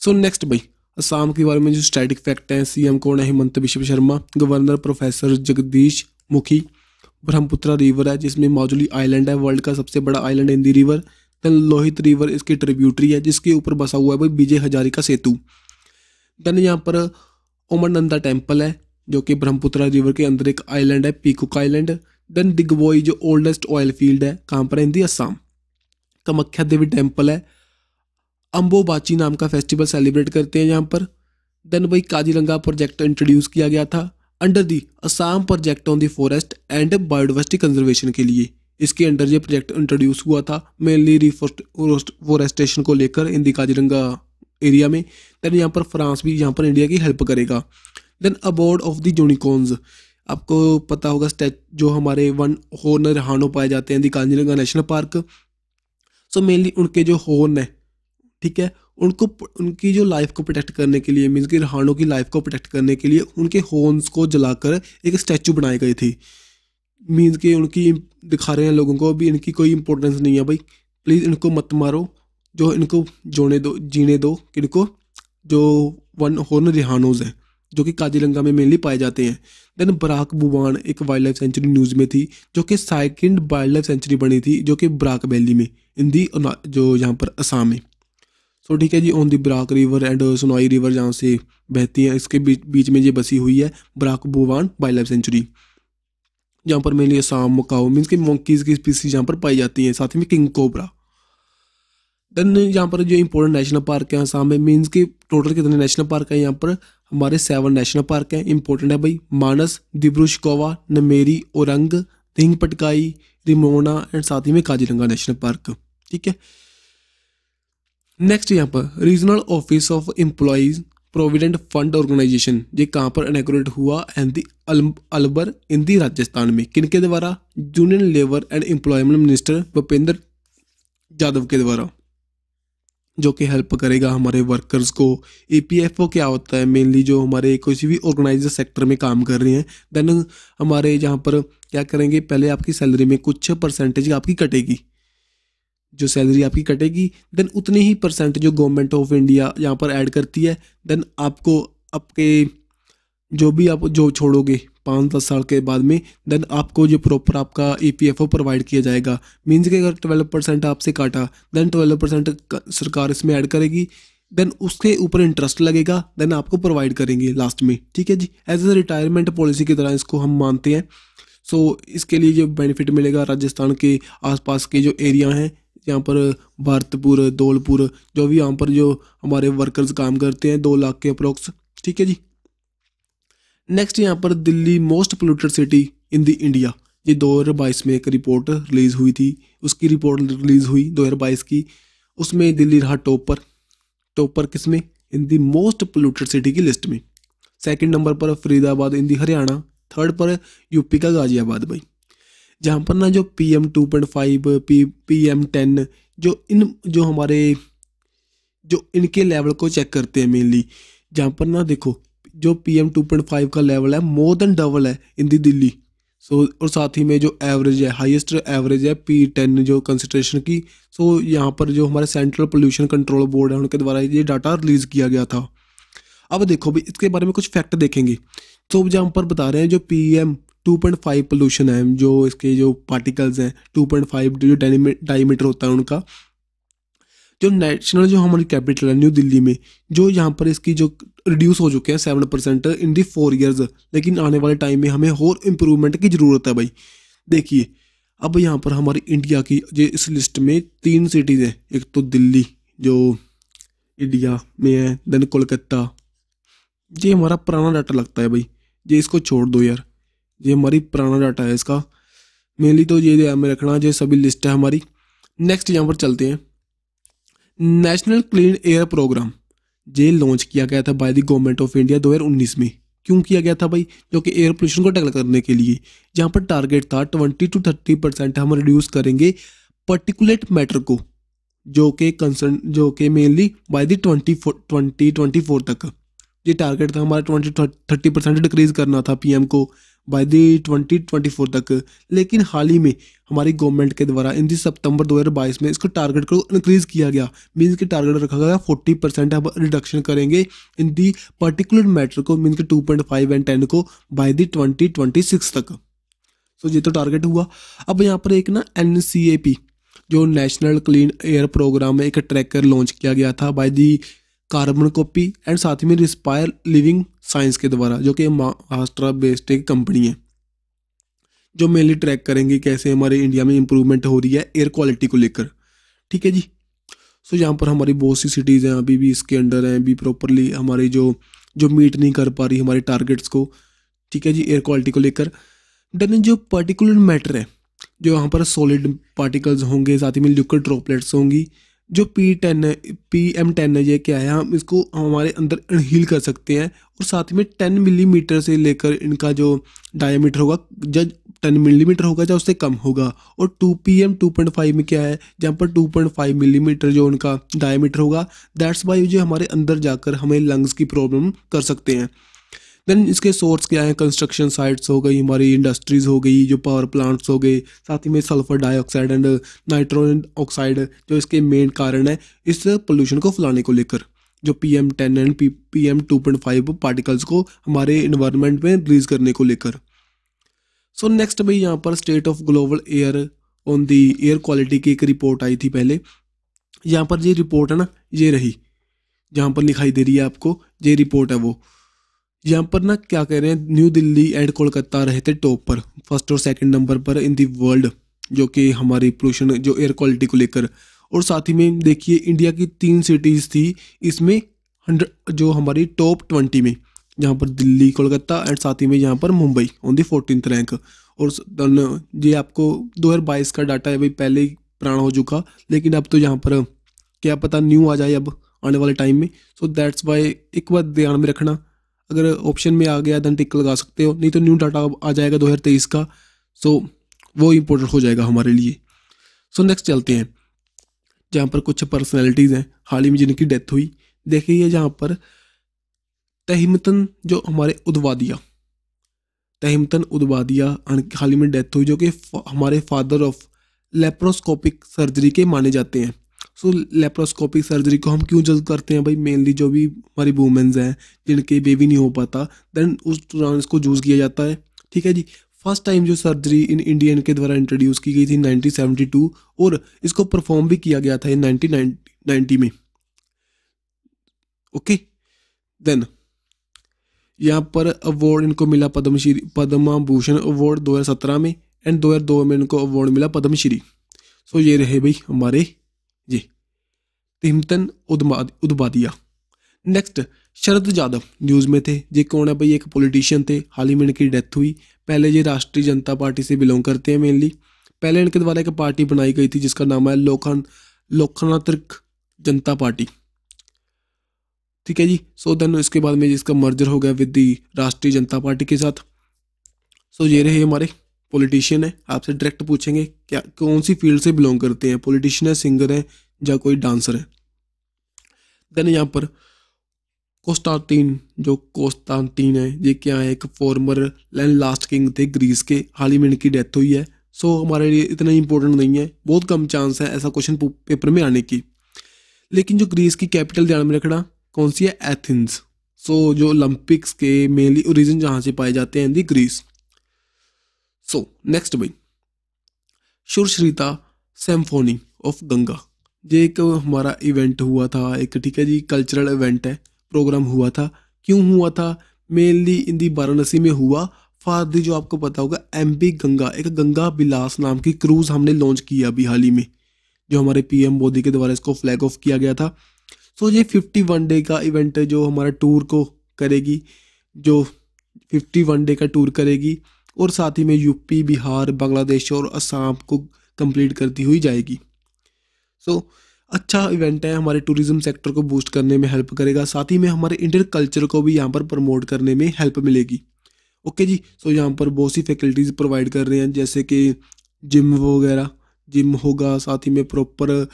सो नेक्स्ट भाई असम के बारे में जो स्टैटिक फैक्ट हैं सीएम कौन है? Himanta Biswa Sarma, governor professor Jagdish Mukhi, Brahmaputra river है, जिसमें माजुली आइलैंड है वर्ल्ड का सबसे बड़ा island Hindi river then Lohit river इसकी ट्रिब्यूटरी है, जिसके ऊपर बसा हुआ है भाई विजय हजारी का सेतु। देन यहाँ पर ओमरनंदा टेंपल है, जो कि ब्रह्मपुत्रा रिवर के अंदर एक आइलैंड है पीकुक आइलैंड देन दिग्बोई जो ओल्डेस्ट ऑयल फ़ील्ड है, कहाँ पर है? In the Assam. Kamakhya Devi temple है अम्बोबाची नाम का फेस्टिवल सेलिब्रेट करते हैं यहाँ पर। देन भाई काजीरंगा प्रोजेक्ट इंट्रोड्यूस किया गया था। Under the Assam project on the forest and biodiversity conservation के लिए। इसके अंडर ये प्रोजेक्ट इंट्रोड्यूस हुआ था मेनली रिफोरेस्टेशन को लेकर इन दी काजीरंगा एरिया में। देन यहाँ पर फ्रांस भी, यहाँ पर इंडिया की हेल्प करेगा। Then abode of the unicorns आपको पता होगा स्टैच जो हमारे वन हॉर्न हानो पाए जाते हैं the Kaziranga national park so mainly उनके जो हॉर्न है ठीक है? उनको उनकी जो लाइफ को प्रोटेक्ट करने के लिए मीन्स कि रहानों की लाइफ को प्रोटेक्ट करने के लिए, उनके हॉर्न्स को जलाकर एक स्टैचू बनाए गए थे। मीन्स कि उनकी दिखा रहे हैं लोगों को भी इनकी कोई इंपॉर्टेंस नहीं है भाई। प्लीज़ इनको मत मारो। जो इनको जोने दो, जीने दो किनको जो वन हॉर्न रिहानोज हैं, जो कि काजीरंगा में मेनली पाए जाते हैं। देन बराक बुवान एक वाइल्ड लाइफ सेंचुरी न्यूज़ में थी, जो कि सेकेंड वाइल्ड लाइफ सेंचुरी बनी थी, जो कि बराक वैली में इन दी जो यहाँ पर असम में। सो ठीक है जी on the Barak river and Sonai river जहाँ से बहती है, इसके बीच बीच में ये बसी हुई है बराक बुवान वाइल्ड लाइफ सेंचुरी जहाँ पर मेनली असम मकाओ मीन्स के मोंकीज की स्पीसीज यहाँ पर पाई जाती हैं, साथ ही में किंग कोबरा देन यहाँ पर जो इंपॉर्टेंट नेशनल पार्क है आसाम में मीन्स के टोटल कितने नेशनल पार्क हैं यहाँ पर? हमारे सेवन नेशनल पार्क हैं इंपॉर्टेंट है भाई। मानस दिब्रुशकोवा नमेरी औरंग थिंग पटकाई रिमोना एंड साथ ही में काजीरंगा नेशनल पार्क ठीक है? नेक्स्ट यहाँ पर regional office of employees provident fund organisation ये कहाँ पर इनेग्रेट हुआ एंड दी अलबर इन दी राजस्थान में। किन के द्वारा? Union labour and employment minister Bhupendra Yadav के द्वारा। जो कि हेल्प करेगा हमारे वर्कर्स को। ई पी एफ़ ओ क्या होता है? मेनली जो हमारे किसी भी ऑर्गेनाइज सेक्टर में काम कर रहे हैं। देन हमारे यहाँ पर क्या करेंगे? पहले आपकी सैलरी में कुछ परसेंटेज आपकी कटेगी। जो सैलरी आपकी कटेगी देन उतनी ही परसेंट जो गवर्नमेंट ऑफ़ इंडिया यहाँ पर ऐड करती है देन आपको आपके जो भी आप जो छोड़ोगे पाँच दस साल के बाद में देन आपको जो प्रॉपर आपका E P F O provide किया जाएगा। मीन्स कि अगर ट्वेल्व परसेंट आपसे काटा देन ट्वेल्व परसेंट सरकार इसमें ऐड करेगी देन उसके ऊपर इंटरेस्ट लगेगा देन आपको प्रोवाइड करेंगे लास्ट में। ठीक है जी? एज ए रिटायरमेंट पॉलिसी की तरह इसको हम मानते हैं। सो so, इसके लिए जो बेनिफिट मिलेगा राजस्थान के आसपास के जो एरिया हैं यहाँ पर भारतपुर, धौलपुर, जो भी यहाँ पर जो हमारे वर्कर्स काम करते हैं, दो लाख के अप्रोक्स ठीक है जी? नेक्स्ट यहाँ पर Delhi most polluted city in the India ये दो हज़ार बाईस में एक रिपोर्ट रिलीज़ हुई थी। उसकी रिपोर्ट रिलीज़ हुई दो हज़ार बाईस की। उसमें दिल्ली रहा टॉप पर। टॉप पर किसमें? In the most polluted city की लिस्ट में। सेकंड नंबर पर Faridabad in the Haryana. Third पर यूपी का गाजियाबाद भाई। जहाँ पर ना जो P M two point five P P M ten जो इन, जो हमारे, जो इनके लेवल को चेक करते हैं मेनली जहाँ पर ना देखो, जो P M two point five का लेवल है मोर देन डबल है इन दी दिल्ली सो और साथ ही में जो एवरेज है हाईएस्ट एवरेज है पी टेन जो कंसनट्रेशन की सो यहाँ पर जो हमारे सेंट्रल पोल्यूशन कंट्रोल बोर्ड है, उनके द्वारा ये डाटा रिलीज़ किया गया था। अब देखो भी इसके बारे में कुछ फैक्ट देखेंगे। तो जहाँ पर बता रहे हैं जो P M two point five pollution है, जो इसके जो पार्टिकल्स हैं टू पॉइंट फाइव जो डायमीटर होता है उनका, जो नेशनल जो हमारी कैपिटल है न्यू दिल्ली में, जो यहाँ पर इसकी जो रिड्यूस हो चुके हैं seven percent in the four years लेकिन आने वाले टाइम में हमें और इम्प्रूवमेंट की ज़रूरत है भाई। देखिए, अब यहाँ पर हमारी इंडिया की जो इस लिस्ट में तीन सिटीज़ हैं, एक तो दिल्ली, जो इंडिया में है देन कोलकाता। ये हमारा पुराना डाटा लगता है भाई, ये इसको छोड़ दो यार। ये हमारी पुराना डाटा है इसका। मेनली तो ये ध्यान में रखना जो सभी लिस्ट है हमारी। नेक्स्ट यहाँ पर चलते हैं। नेशनल क्लीन एयर प्रोग्राम जे लॉन्च किया गया था by the government of India 2019 में। क्यों किया गया था भाई? जो कि एयर पोल्यूशन को टैकल करने के लिए। जहाँ पर टारगेट था ट्वेंटी टू थर्टी परसेंट हम रिड्यूस करेंगे पर्टिकुलेट मैटर को, जो कि कंसर्न जो कि mainly by the twenty twenty twenty four तक। ये टारगेट था हमारा ट्वेंटी थर्टी परसेंट डिक्रीज करना था पीएम को। By the twenty twenty four तक। लेकिन हाल ही में हमारी गवर्नमेंट के द्वारा इन दी सितंबर 2022 में इसको टारगेट को इंक्रीज किया गया। मीन्स के टारगेट रखा गया फोर्टी परसेंट हम रिडक्शन करेंगे इन दी पर्टिकुलर मैटर को मीन्स के two point five and ten को by the twenty twenty six तक। सो ये तो टारगेट हुआ। अब यहाँ पर एक ना NCAP जो नेशनल क्लीन एयर प्रोग्राम में एक ट्रैकर लॉन्च किया गया था by the carbon copy and साथ ही में रिस्पायर लिविंग साइंस के द्वारा, जो कि महाराष्ट्र बेस्ड एक कंपनी है, जो मेनली ट्रैक करेंगे कैसे हमारे इंडिया में इंप्रूवमेंट हो रही है एयर क्वालिटी को लेकर। ठीक है जी? सो यहाँ पर हमारी बहुत सी सिटीज़ हैं, अभी भी इसके अंडर हैं, अभी प्रॉपरली हमारी जो जो मीट नहीं कर पा रही हमारे टारगेट्स को। ठीक है जी? एयर क्वालिटी को लेकर। देन जो पर्टिकुलर मैटर है, जो यहाँ पर सॉलिड पार्टिकल्स होंगे, साथ ही में लिक्विड ड्रॉपलेट्स होंगी जो पी टेन है पी एम टेन है, ये क्या है, हम इसको हमारे अंदर इनहील कर सकते हैं और साथ में टेन मिलीमीटर से लेकर इनका जो डायमीटर होगा, जब टेन मिलीमीटर होगा या उससे कम होगा। और two P M two point five में क्या है, जहाँ पर टू पॉइंट फाइव मिलीमीटर जो उनका डायमीटर होगा दैट्स वाई जो हमारे अंदर जाकर हमें लंग्स की प्रॉब्लम कर सकते हैं। देन इसके सोर्स क्या है? कंस्ट्रक्शन साइट्स हो गई, हमारी इंडस्ट्रीज़ हो गई, जो पावर प्लांट्स हो गए, साथ ही में sulphur dioxide and nitrogen oxide जो इसके मेन कारण है, इस पोल्यूशन को फैलाने को लेकर, जो P M ten and P P M two point five particles को हमारे इन्वायरमेंट में रिलीज़ करने को लेकर। सो नेक्स्ट भाई, यहाँ पर state of global air on the air quality की एक रिपोर्ट आई थी पहले। यहाँ पर ये रिपोर्ट है ना, ये रही, जहाँ पर दिखाई दे रही है आपको, ये रिपोर्ट है वो। यहाँ पर ना क्या कह रहे हैं न्यू दिल्ली एंड कोलकाता रहे थे टॉप पर फ़र्स्ट और सेकंड नंबर पर इन दी वर्ल्ड जो कि हमारी पोल्यूशन जो एयर क्वालिटी को लेकर। और साथ ही में देखिए इंडिया की तीन सिटीज़ थी, इसमें हंड्रेड जो हमारी टॉप ट्वेंटी में जहाँ पर दिल्ली, कोलकाता एंड साथ ही में यहाँ पर Mumbai on the fourteen rank और ये आपको 2022 का डाटा है भाई पहले ही पुराना हो चुका, लेकिन अब तो यहाँ पर क्या पता न्यू आ जाए अब, आने वाले टाइम में। सो दैट्स वाई एक बार ध्यान में रखना अगर ऑप्शन में आ गया देन टिक लगा सकते हो। नहीं तो न्यू डाटा आ जाएगा दो हज़ार तेईस का। सो so, वो इम्पोर्टेंट हो जाएगा हमारे लिए। सो so, नेक्स्ट चलते हैं। जहाँ पर कुछ पर्सनैलिटीज़ हैं। हाल ही में जिनकी डेथ हुई। देखिए जहाँ पर तहमतन जो हमारे उदवादिया। तहमतन उदवादिया हाल ही में डेथ हुई जो कि हमारे फादर ऑफ़ लेप्रोस्कोपिक सर्जरी के माने जाते हैं। सो लेप्रोस्कोपिक सर्जरी को हम क्यों जल्द करते हैं? भाई मेनली जो भी हमारी वुमेंस हैं, जिनके बेबी नहीं हो पाता देन उस दौरान इसको यूज़ किया जाता है। ठीक है जी? फ़र्स्ट टाइम जो सर्जरी इन इंडियन के द्वारा इंट्रोड्यूस की गई थी 1972 और इसको परफॉर्म भी किया गया था इन 1990 में। ओके देन यहाँ पर अवार्ड इनको मिला पद्मश्री पद्मा भूषण अवार्ड 2017 में एंड 2002 में इनको अवार्ड मिला पद्मश्री। सो ये रहे भाई हमारे तिमतन उदबादिया। नेक्स्ट शरद यादव न्यूज़ में थे ये कौन है भाई, एक पॉलिटिशियन थे, हाल ही में इनकी डेथ हुई। पहले ये राष्ट्रीय जनता पार्टी से बिलोंग करते हैं मेनली पहले इनके द्वारा एक पार्टी बनाई गई थी, जिसका नाम है लोकन लोकनात्रिक जनता पार्टी। ठीक है जी सो देन इसके बाद में इसका मर्जर हो गया विद दी राष्ट्रीय जनता पार्टी के साथ। सो ये रहे हमारे पॉलिटिशियन है, आपसे डायरेक्ट पूछेंगे, क्या कौन सी फ़ील्ड से बिलोंग करते हैं? पॉलिटिशियन है सिंगर है या कोई डांसर है। देन यहाँ पर कोस्टाटीन जो कोस्टाटीन है ये क्या है एक फॉर्मर लैंड लास्ट किंग थे ग्रीस के हाल ही में इनकी डेथ हुई है। सो हमारे लिए इतना इंपॉर्टेंट नहीं है बहुत कम चांस है ऐसा क्वेश्चन पेपर में आने की। लेकिन जो ग्रीस की कैपिटल ध्यान में रखना कौन सी है? एथेंस सो so, जो ओलंपिक्स के मेनली ओरिजिन जहाँ से पाए जाते हैं दी ग्रीस सो नेक्स्ट भाई। शुरश्रीता सेम्फोनी ऑफ़ गंगा ये एक हमारा इवेंट हुआ था, एक ठीक है जी कल्चरल इवेंट है प्रोग्राम हुआ था। क्यों हुआ था? मेनली इन दी वाराणसी में हुआ। फादी जो आपको पता होगा एम गंगा एक गंगा बिलास नाम की क्रूज हमने लॉन्च किया अभी हाल ही में, जो हमारे पीएम मोदी के द्वारा इसको फ्लैग ऑफ़ किया गया था। सो ये फिफ्टी वन डे का इवेंट है जो हमारा टूर को करेगी, जो फिफ्टी वन डे का टूर करेगी, और साथ ही में यूपी बिहार बांग्लादेश और असम को कंप्लीट करती हुई जाएगी। सो अच्छा इवेंट है हमारे टूरिज़्म सेक्टर को बूस्ट करने में हेल्प करेगा साथ ही में हमारे इंडियन कल्चर को भी यहाँ पर प्रमोट करने में हेल्प मिलेगी। ओके जी? सो so, यहाँ पर बहुत सी फैकल्टीज़ प्रोवाइड कर रहे हैं जैसे कि जिम वगैरह जिम होगा साथ ही में प्रॉपर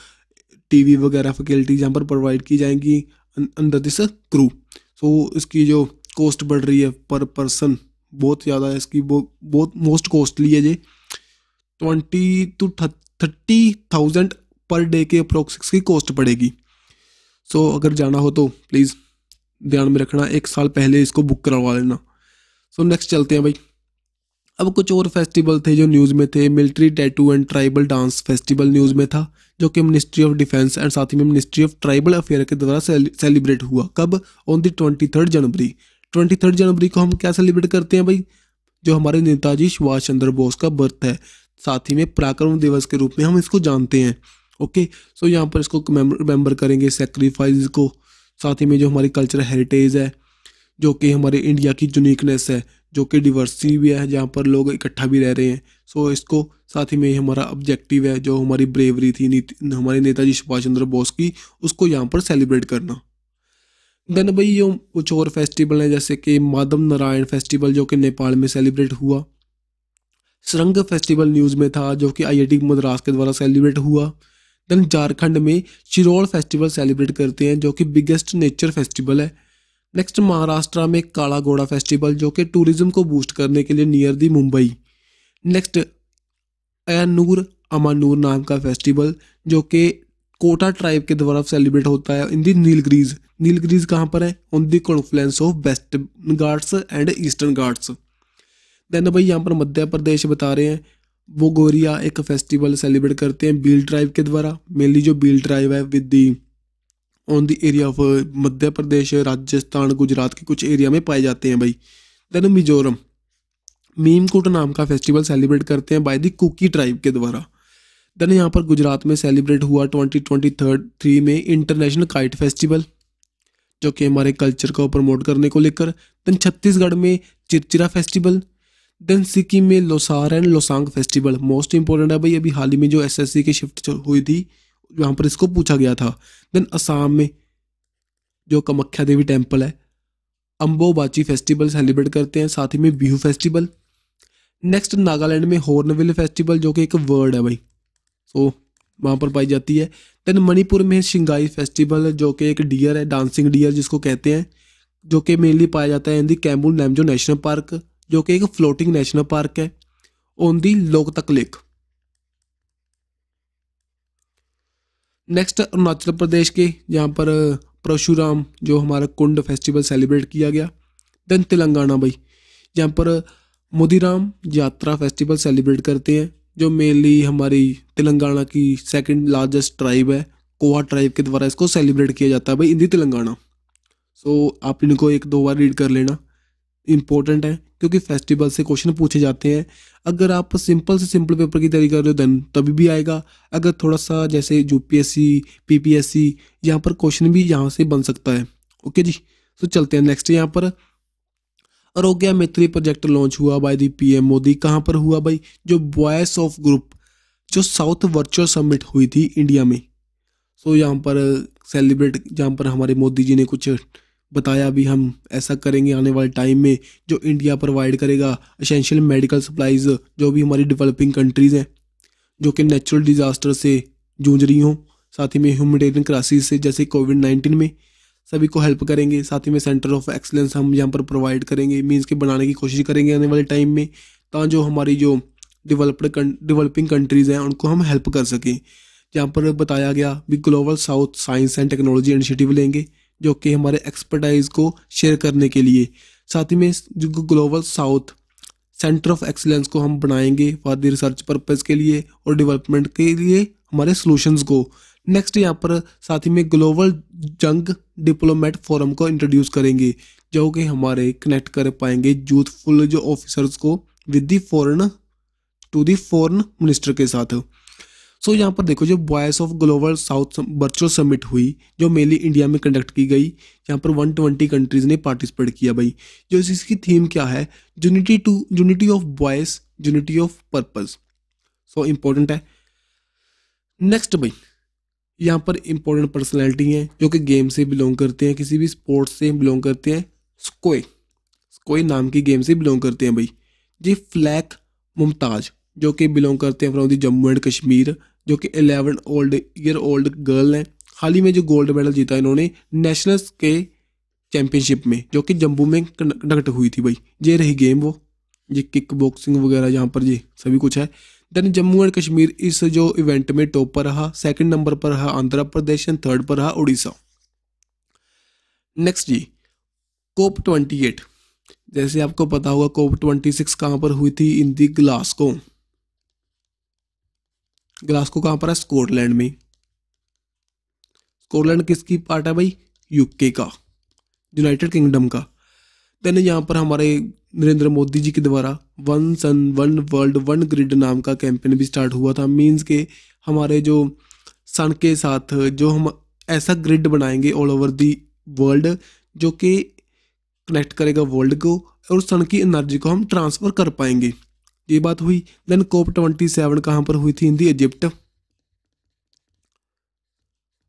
टीवी वगैरह फैकल्टीज यहाँ पर प्रोवाइड की जाएँगी अंडर दिस क्रू सो इसकी जो कॉस्ट बढ़ रही है पर पर्सन बहुत ज़्यादा है इसकी बहुत मोस्ट कॉस्टली है ये। Twenty two thirty thousand per day के अप्रोक्स इसकी कॉस्ट पड़ेगी। सो अगर जाना हो तो प्लीज़ ध्यान में रखना, एक साल पहले इसको बुक करवा लेना। सो नेक्स्ट चलते हैं भाई। अब कुछ और फेस्टिवल थे जो न्यूज़ में थे military tattoo and tribal dance festival news में था, जो कि मिनिस्ट्री ऑफ़ डिफेंस एंड साथ ही में मिनिस्ट्री ऑफ़ ट्राइबल अफेयर के द्वारा सेलिब्रेट हुआ। कब? On the twenty third January. Twenty third January को हम क्या सेलिब्रेट करते हैं भाई? जो हमारे नेताजी सुभाष चंद्र बोस का बर्थ है। साथ ही में पराक्रम दिवस के रूप में हम इसको जानते हैं। ओके सो यहाँ पर इसको रिमेंबर करेंगे सेक्रीफाइस को। साथ ही में जो हमारी कल्चर हेरिटेज है, जो कि हमारे इंडिया की यूनिकनेस है, जो कि डिवर्सिटी भी है, जहाँ पर लोग इकट्ठा भी रह रहे हैं। सो इसको साथ ही में हमारा ऑब्जेक्टिव है, जो हमारी ब्रेवरी थी हमारे नेताजी सुभाष चंद्र बोस की, उसको यहाँ पर सेलिब्रेट करना। देन भाई ये, कुछ और फेस्टिवल हैं, जैसे कि माधव नारायण फेस्टिवल जो कि नेपाल में सेलिब्रेट हुआ। सरंग फेस्टिवल न्यूज़ में था, जो कि आईआईटी मद्रास के द्वारा सेलिब्रेट हुआ। देन झारखंड में चिरोल फेस्टिवल सेलिब्रेट करते हैं, जो कि बिगेस्ट नेचर फेस्टिवल है। नेक्स्ट महाराष्ट्र में काला घोड़ा फेस्टिवल जो कि टूरिज़्म को बूस्ट करने के लिए near the Mumbai next Ayanur Amanur नाम का फेस्टिवल जो कि कोटा ट्राइब के द्वारा सेलिब्रेट होता है इन दी नीलग्रीज नीलग्रीज कहाँ पर है? On the confluence of west Ghats and eastern Ghats then भाई, यहाँ पर मध्य प्रदेश बता रहे हैं। वो गोरिया एक फेस्टिवल सेलिब्रेट करते हैं बील ट्राइब के द्वारा। मेनली जो बील ट्राइब है with the on the area of Madhya Pradesh Rajasthan Gujarat के कुछ एरिया में पाए जाते हैं भाई। देन मिजोरम। मीमकुट नाम का फेस्टिवल सेलिब्रेट करते हैं बाय द कुकी ट्राइब के द्वारा। देन यहाँ पर गुजरात में सेलिब्रेट हुआ ट्वेंटी ट्वेंटी थर्ड थ्री में इंटरनेशनल काइट फेस्टिवल जो कि हमारे कल्चर को प्रमोट करने को लेकर। देन छत्तीसगढ़ में चिरचिरा फेस्टिवल देन सिक्किम में Losar and Losong festival most important है भाई अभी हाल ही में जो एसएससी की शिफ्ट हुई थी वहाँ पर इसको पूछा गया था। देन असम में जो कमख्या देवी टेंपल है अम्बोबाची फेस्टिवल सेलिब्रेट करते हैं साथ ही में बिहू फेस्टिवल नेक्स्ट नागालैंड में हॉर्नविल फेस्टिवल जो कि एक वर्ड है भाई। सो so, वहाँ पर पाई जाती है। देन मणिपुर में शिंगाई फेस्टिवल जो कि एक डियर है डांसिंग डियर जिसको कहते हैं जो कि मेनली पाया जाता है इन दी कैम्बू नैमजो नेशनल पार्क जो कि एक फ्लोटिंग नेशनल पार्क है on the Loktak lake next Arunachal Pradesh के जहाँ पर परशुराम जो हमारा कुंड फेस्टिवल सेलिब्रेट किया गया देन तेलंगाना भाई जहाँ पर मोदीराम यात्रा फेस्टिवल सेलिब्रेट करते हैं जो मेनली हमारी तेलंगाना की सेकंड लार्जेस्ट ट्राइब है कोहा ट्राइब के द्वारा इसको सेलिब्रेट किया जाता है भाई इंदी तेलंगाना। सो so, आप इनको एक दो बार रीड कर लेना। इम्पोर्टेंट है, क्योंकि फेस्टिवल से क्वेश्चन पूछे जाते हैं। अगर आप सिंपल से सिंपल पेपर की तैयारी कर रहे हो देन तभी भी आएगा। अगर थोड़ा सा जैसे यूपीएससी पीपीएससी यहाँ पर क्वेश्चन भी यहाँ से बन सकता है। ओके जी? तो चलते हैं नेक्स्ट यहाँ पर। आरोग्य मैत्री प्रोजेक्ट लॉन्च हुआ बाय दी पीएम मोदी कहाँ पर हुआ भाई? जो वॉयस ऑफ़ ग्रुप जो साउथ वर्चुअल समिट हुई थी इंडिया में। सो यहाँ पर सेलिब्रेट जहाँ पर हमारे मोदी जी ने कुछ बताया भी हम ऐसा करेंगे आने वाले टाइम में, जो इंडिया प्रोवाइड करेगा असेंशियल मेडिकल सप्लाईज जो भी हमारी डेवलपिंग कंट्रीज़ हैं, जो कि नेचुरल डिज़ास्टर से जूझ रही हों, साथ ही में ह्यूमिटेरियन क्राइसिस से, जैसे कोविड नाइन्टीन में, सभी को हेल्प करेंगे, साथ ही में सेंटर ऑफ़ एक्सलेंस हम यहाँ पर प्रोवाइड करेंगे मीन्स के बनाने की कोशिश करेंगे आने वाले टाइम में ता जो हमारी जो डेवलप्ड डेवलपिंग कंट्रीज़ हैं, उनको हम हेल्प कर सकें। जहाँ पर बताया गया भी global south science and technology initiative लेंगे। जो कि हमारे एक्सपर्टाइज को शेयर करने के लिए। साथ ही में जो global south centre of excellence को हम बनाएँगे फॉर द रिसर्च पर्पज़ के लिए और डेवलपमेंट के लिए हमारे सॉल्यूशंस को। नेक्स्ट यहाँ पर साथ ही में ग्लोबल जंग डिप्लोमेट फोरम को इंट्रोड्यूस करेंगे, जो कि हमारे कनेक्ट कर पाएँगे यूथफुल जो ऑफिसर्स को with the foreign to the foreign minister के साथ। सो यहाँ पर देखो जो voice of global south virtual summit हुई, जो मेनली इंडिया में कंडक्ट की गई, यहाँ पर 120 कंट्रीज़ ने पार्टिसिपेट किया भाई। जो इसकी थीम क्या है? Unity to unity of voice unity of purpose so important है। नेक्स्ट भाई, यहाँ पर इम्पोर्टेंट पर्सनैलिटी हैं, जो कि गेम से बिलोंग करते हैं, किसी भी स्पोर्ट्स से बिलोंग करते हैं। स्कोए स्कोए नाम की गेम से बिलोंग करते हैं भाई। जी फ्लैक मुमताज़ जो कि बिलोंग करते हैं from the Jammu and Kashmir जो कि eleven old year old girl हैं। हाल ही में जो गोल्ड मेडल जीता इन्होंने नेशनल्स के चैम्पियनशिप में, जो कि जम्मू में कंडक्ट हुई थी भाई। ये रही गेम वो। ये किक बॉक्सिंग वगैरह यहाँ पर ये सभी कुछ है। देन जम्मू एंड कश्मीर इस जो इवेंट में टॉप पर रहा सेकंड नंबर पर रहा आंध्र प्रदेश एंड थर्ड पर रहा उड़ीसा नेक्स्ट जी कोप ट्वेंटी एट जैसे आपको पता होगा कोप ट्वेंटी सिक्स कहाँ पर हुई थी? इन दी ग्लासको ग्लासको कहाँ पर है? स्कॉटलैंड में। स्कॉटलैंड किसकी पार्ट है भाई? यूके का। यूनाइटेड किंगडम का। देन यहाँ पर हमारे नरेंद्र मोदी जी के द्वारा one sun one world one grid नाम का कैंपेन भी स्टार्ट हुआ था। मीन्स के हमारे जो सन के साथ जो हम ऐसा ग्रिड बनाएँगे ऑल ओवर दी वर्ल्ड जो कि कनेक्ट करेगा वर्ल्ड को, और सन की एनर्जी को हम ट्रांसफ़र कर पाएँगे। ये बात हुई। देन कोप ट्वेंटी सेवन कहाँ पर हुई थी? इन दी इजिप्ट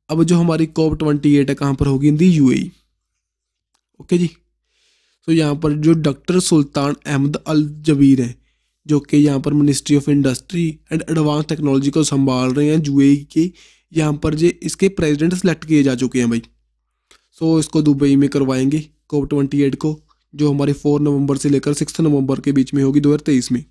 अब जो हमारी कोप ट्वेंटी एट है, कहाँ पर होगी? इन दी यूएई ओके जी? तो यहाँ पर जो doctor Sultan Ahmed Al Jaber हैं, जो कि यहाँ पर ministry of industry and advance technology को संभाल रहे हैं यूएई के, यहाँ पर जो इसके प्रेसिडेंट सेलेक्ट किए जा चुके हैं भाई। सो इसको दुबई में करवाएँगे कोप ट्वेंटी एट को, जो हमारे फोर नवंबर से लेकर सिक्स नवंबर के बीच में होगी, दो हज़ार तेईस में।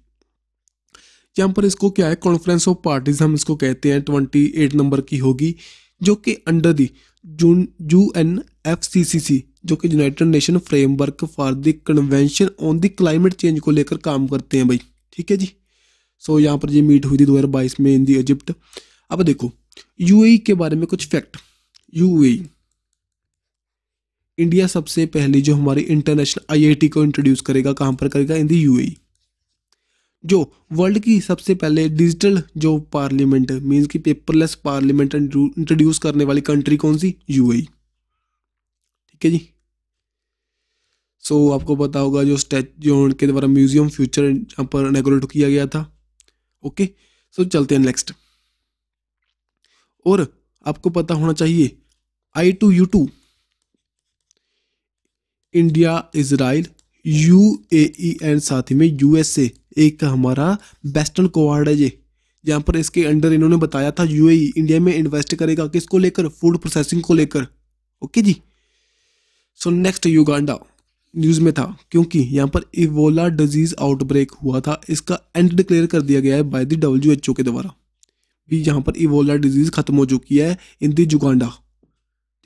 यहाँ पर इसको क्या है? कॉन्फ्रेंस ऑफ़ पार्टीज़ हम इसको कहते हैं ट्वेंटी एट नंबर की होगी जो कि under the June U N F C C C जो कि United Nation framework for the convention on the climate change को लेकर काम करते हैं भाई। ठीक है जी? सो so, यहाँ पर ये मीट हुई थी 2022 में इन दी इजिप्ट अब देखो यूएई के बारे में कुछ फैक्ट यूएई इंडिया सबसे पहले जो हमारी इंटरनेशनल आईआईटी को इंट्रोड्यूस करेगा कहाँ पर करेगा? इन दी यूएई जो वर्ल्ड की सबसे पहले डिजिटल जो पार्लियामेंट मींस की पेपरलेस पार्लियामेंट इंट्रोड्यूस करने वाली कंट्री कौन सी? यूएई। ठीक है जी? सो so, आपको पता होगा जो स्टैच उनके द्वारा म्यूज़ियम फ्यूचर यहाँ पर इनेगोरेट किया गया था। ओके सो so, चलते हैं नेक्स्ट और आपको पता होना चाहिए I two U two India Israel U and साथ ही में यूएसए एक हमारा वेस्टर्न कोवार्ड है ये। जहाँ पर इसके अंडर इन्होंने बताया था यूएई इंडिया में इन्वेस्ट करेगा किसको लेकर? फ़ूड प्रोसेसिंग को लेकर। ओके जी? सो नेक्स्ट युगांडा न्यूज़ में था, क्योंकि यहाँ पर इवोला डिज़ीज़ आउटब्रेक हुआ था। इसका एंड डिक्लेयर कर दिया गया है by the W H O के द्वारा। भी यहाँ पर इवोला डिज़ीज़ खत्म हो चुकी है इन दी जुगांडा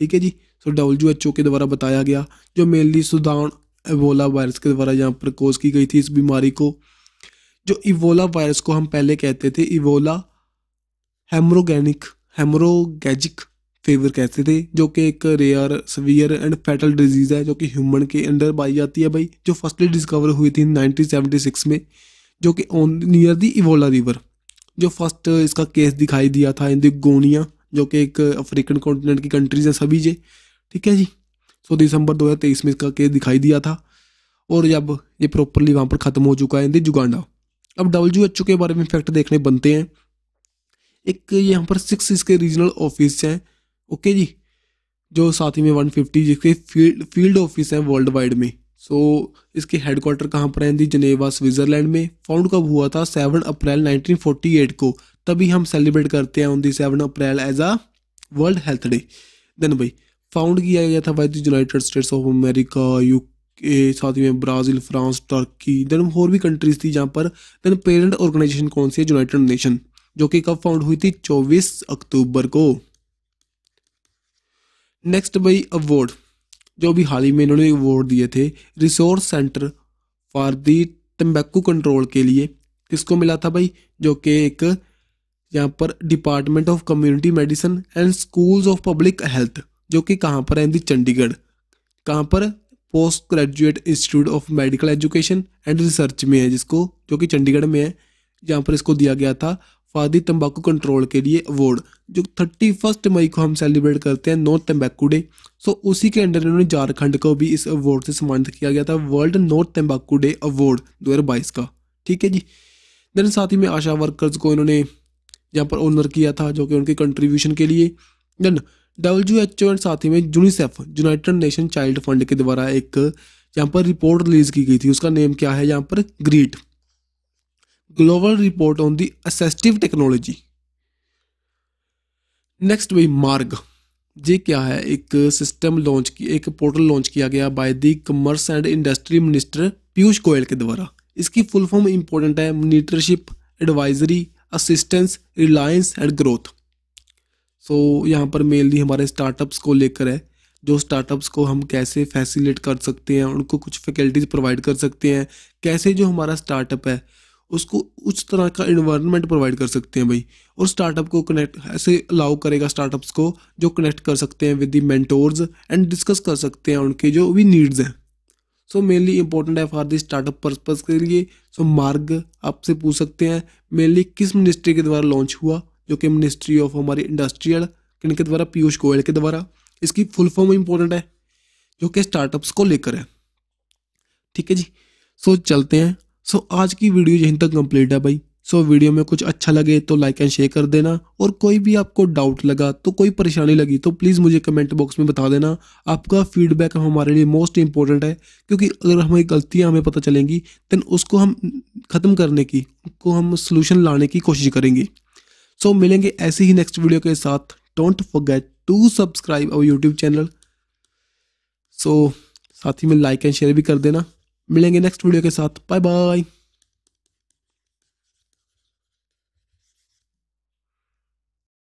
ठीक है जी? सो डब्ल्यू एच ओ के द्वारा बताया गया, जो मेनली सुदान इवोला वायरस के द्वारा यहाँ पर कोज की गई थी इस बीमारी को। जो इवोला वायरस को हम पहले कहते थे इवोला हेमरोगैनिक हेमरोगैजिक फीवर कहते थे, जो कि एक rare severe and fatal disease है, जो कि ह्यूमन के अंडर पाई जाती है भाई, जो फर्स्टली डिस्कवर हुई थी 1976 में, जो कि on near the Ebola river जो फ़र्स्ट इसका केस दिखाई दिया था इन दी गोनिया जो कि एक अफ्रीकन कॉन्टिनेंट की कंट्रीज़ हैं सभी जे, ठीक है जी? सो दिसंबर 2023 में इसका केस दिखाई दिया था, और जब ये प्रॉपरली वहाँ पर ख़त्म हो चुका है इन दी जुगांडा अब डब्ल्यू एच ओ के बारे में फैक्ट देखने बनते हैं। एक यहाँ पर सिक्स इसके रीजनल ऑफ़िस हैं। ओके जी? जो साथ ही में वन फिफ्टी जिसके फ़ील्ड फ़ील्ड ऑफ़िस हैं वर्ल्ड वाइड में। सो so, इसके हेडक्वार्टर कहाँ पर हैं दी जनेवा स्विट्ज़रलैंड में। फाउंड कब हुआ था? सेवन अप्रैल 1948 को। तभी हम सेलिब्रेट करते हैं on the seven April as a world health day then भाई फाउंड किया गया था by the United States of America UK साथ में ब्राज़ील, फ्रांस, टर्की, देन और भी कंट्रीज़ थी जहाँ पर देन पेरेंट ऑर्गेनाइजेशन कौन सी है? यूनाइटेड नेशन जो कि कब फाउंड हुई थी? 24 अक्टूबर को। नेक्स्ट भाई अवार्ड जो अभी हाल ही में इन्होंने अवार्ड दिए थे रिसोर्स सेंटर फॉर दी तम्बाकू कंट्रोल के लिए। किसको मिला था भाई? जो कि एक यहाँ पर department of community medicine and schools of public health जो कि कहाँ पर है? चंडीगढ़। कहाँ पर? Post graduate institute of medical education and research में है, जिसको, जो कि चंडीगढ़ में है। जहाँ पर इसको दिया गया था, फादी तंबाकू कंट्रोल के लिए अवार्ड जो थर्टी फ़र्स्ट मई को हम सेलिब्रेट करते हैं नॉर्थ तंबाकू डे सो उसी के अंडर इन्होंने झारखंड को भी इस अवार्ड से सम्मानित किया गया था वर्ल्ड नॉर्थ तंबाकू डे अवार्ड दो हज़ार बाईस का। ठीक है जी? देन साथ ही में आशा वर्कर्स को इन्होंने यहाँ पर ऑनर किया था, जो कि उनके कंट्रीब्यूशन के लिए। Then W H O and साथ ही में UNICEF United Nation child fund के द्वारा एक, यहाँ पर रिपोर्ट रिलीज़ की गई थी। उसका नेम क्या है? यहाँ पर great global report on the assistive technology next भाई मार्ग। ये क्या है? एक सिस्टम लॉन्च की, एक पोर्टल लॉन्च किया गया by the commerce and industry minister Piyush Goyal के द्वारा। इसकी फुल फॉर्म इंपॉर्टेंट है। Mentorship advisory assistance resilience and growth so so, यहाँ पर मेनली हमारे स्टार्टअप्स को लेकर है जो स्टार्टअप्स को हम कैसे फैसिलेट कर सकते हैं उनको कुछ फैकल्टीज प्रोवाइड कर सकते हैं कैसे जो हमारा स्टार्टअप है उसको उस तरह का इन्वायरमेंट प्रोवाइड कर सकते हैं भाई। और स्टार्टअप को कनेक्ट ऐसे अलाउ करेगा स्टार्टअप्स को जो कनेक्ट कर सकते हैं with the mentors and discuss कर सकते हैं उनके जो भी नीड्स हैं। सो मेनली इंपॉर्टेंट है फॉर दी स्टार्टअप पर्पज के लिए सो so, मार्ग आपसे पूछ सकते हैं मेनली किस मिनिस्ट्री के द्वारा लॉन्च हुआ जो कि मिनिस्ट्री ऑफ़ हमारी इंडस्ट्रियल किन के द्वारा, पीयूष गोयल के द्वारा, इसकी फुल फॉर्म इंपॉर्टेंट है, जो कि स्टार्टअप्स को लेकर है। ठीक है जी? सो चलते हैं। सो आज की वीडियो यहीं तक कंप्लीट है भाई। सो वीडियो में कुछ अच्छा लगे तो लाइक एंड शेयर कर देना। और कोई भी आपको डाउट लगा तो कोई परेशानी लगी तो प्लीज़ मुझे कमेंट बॉक्स में बता देना। आपका फीडबैक हमारे लिए मोस्ट इंपॉर्टेंट है, क्योंकि अगर हमारी गलतियाँ हमें पता चलेंगी देन उसको हम ख़त्म करने की, उसको हम सोल्यूशन लाने की कोशिश करेंगे। सो so, मिलेंगे ऐसे ही नेक्स्ट वीडियो के साथ. Don't forget to subscribe our YouTube channel so साथ ही में लाइक एंड शेयर भी कर देना. मिलेंगे नेक्स्ट वीडियो के साथ. Bye bye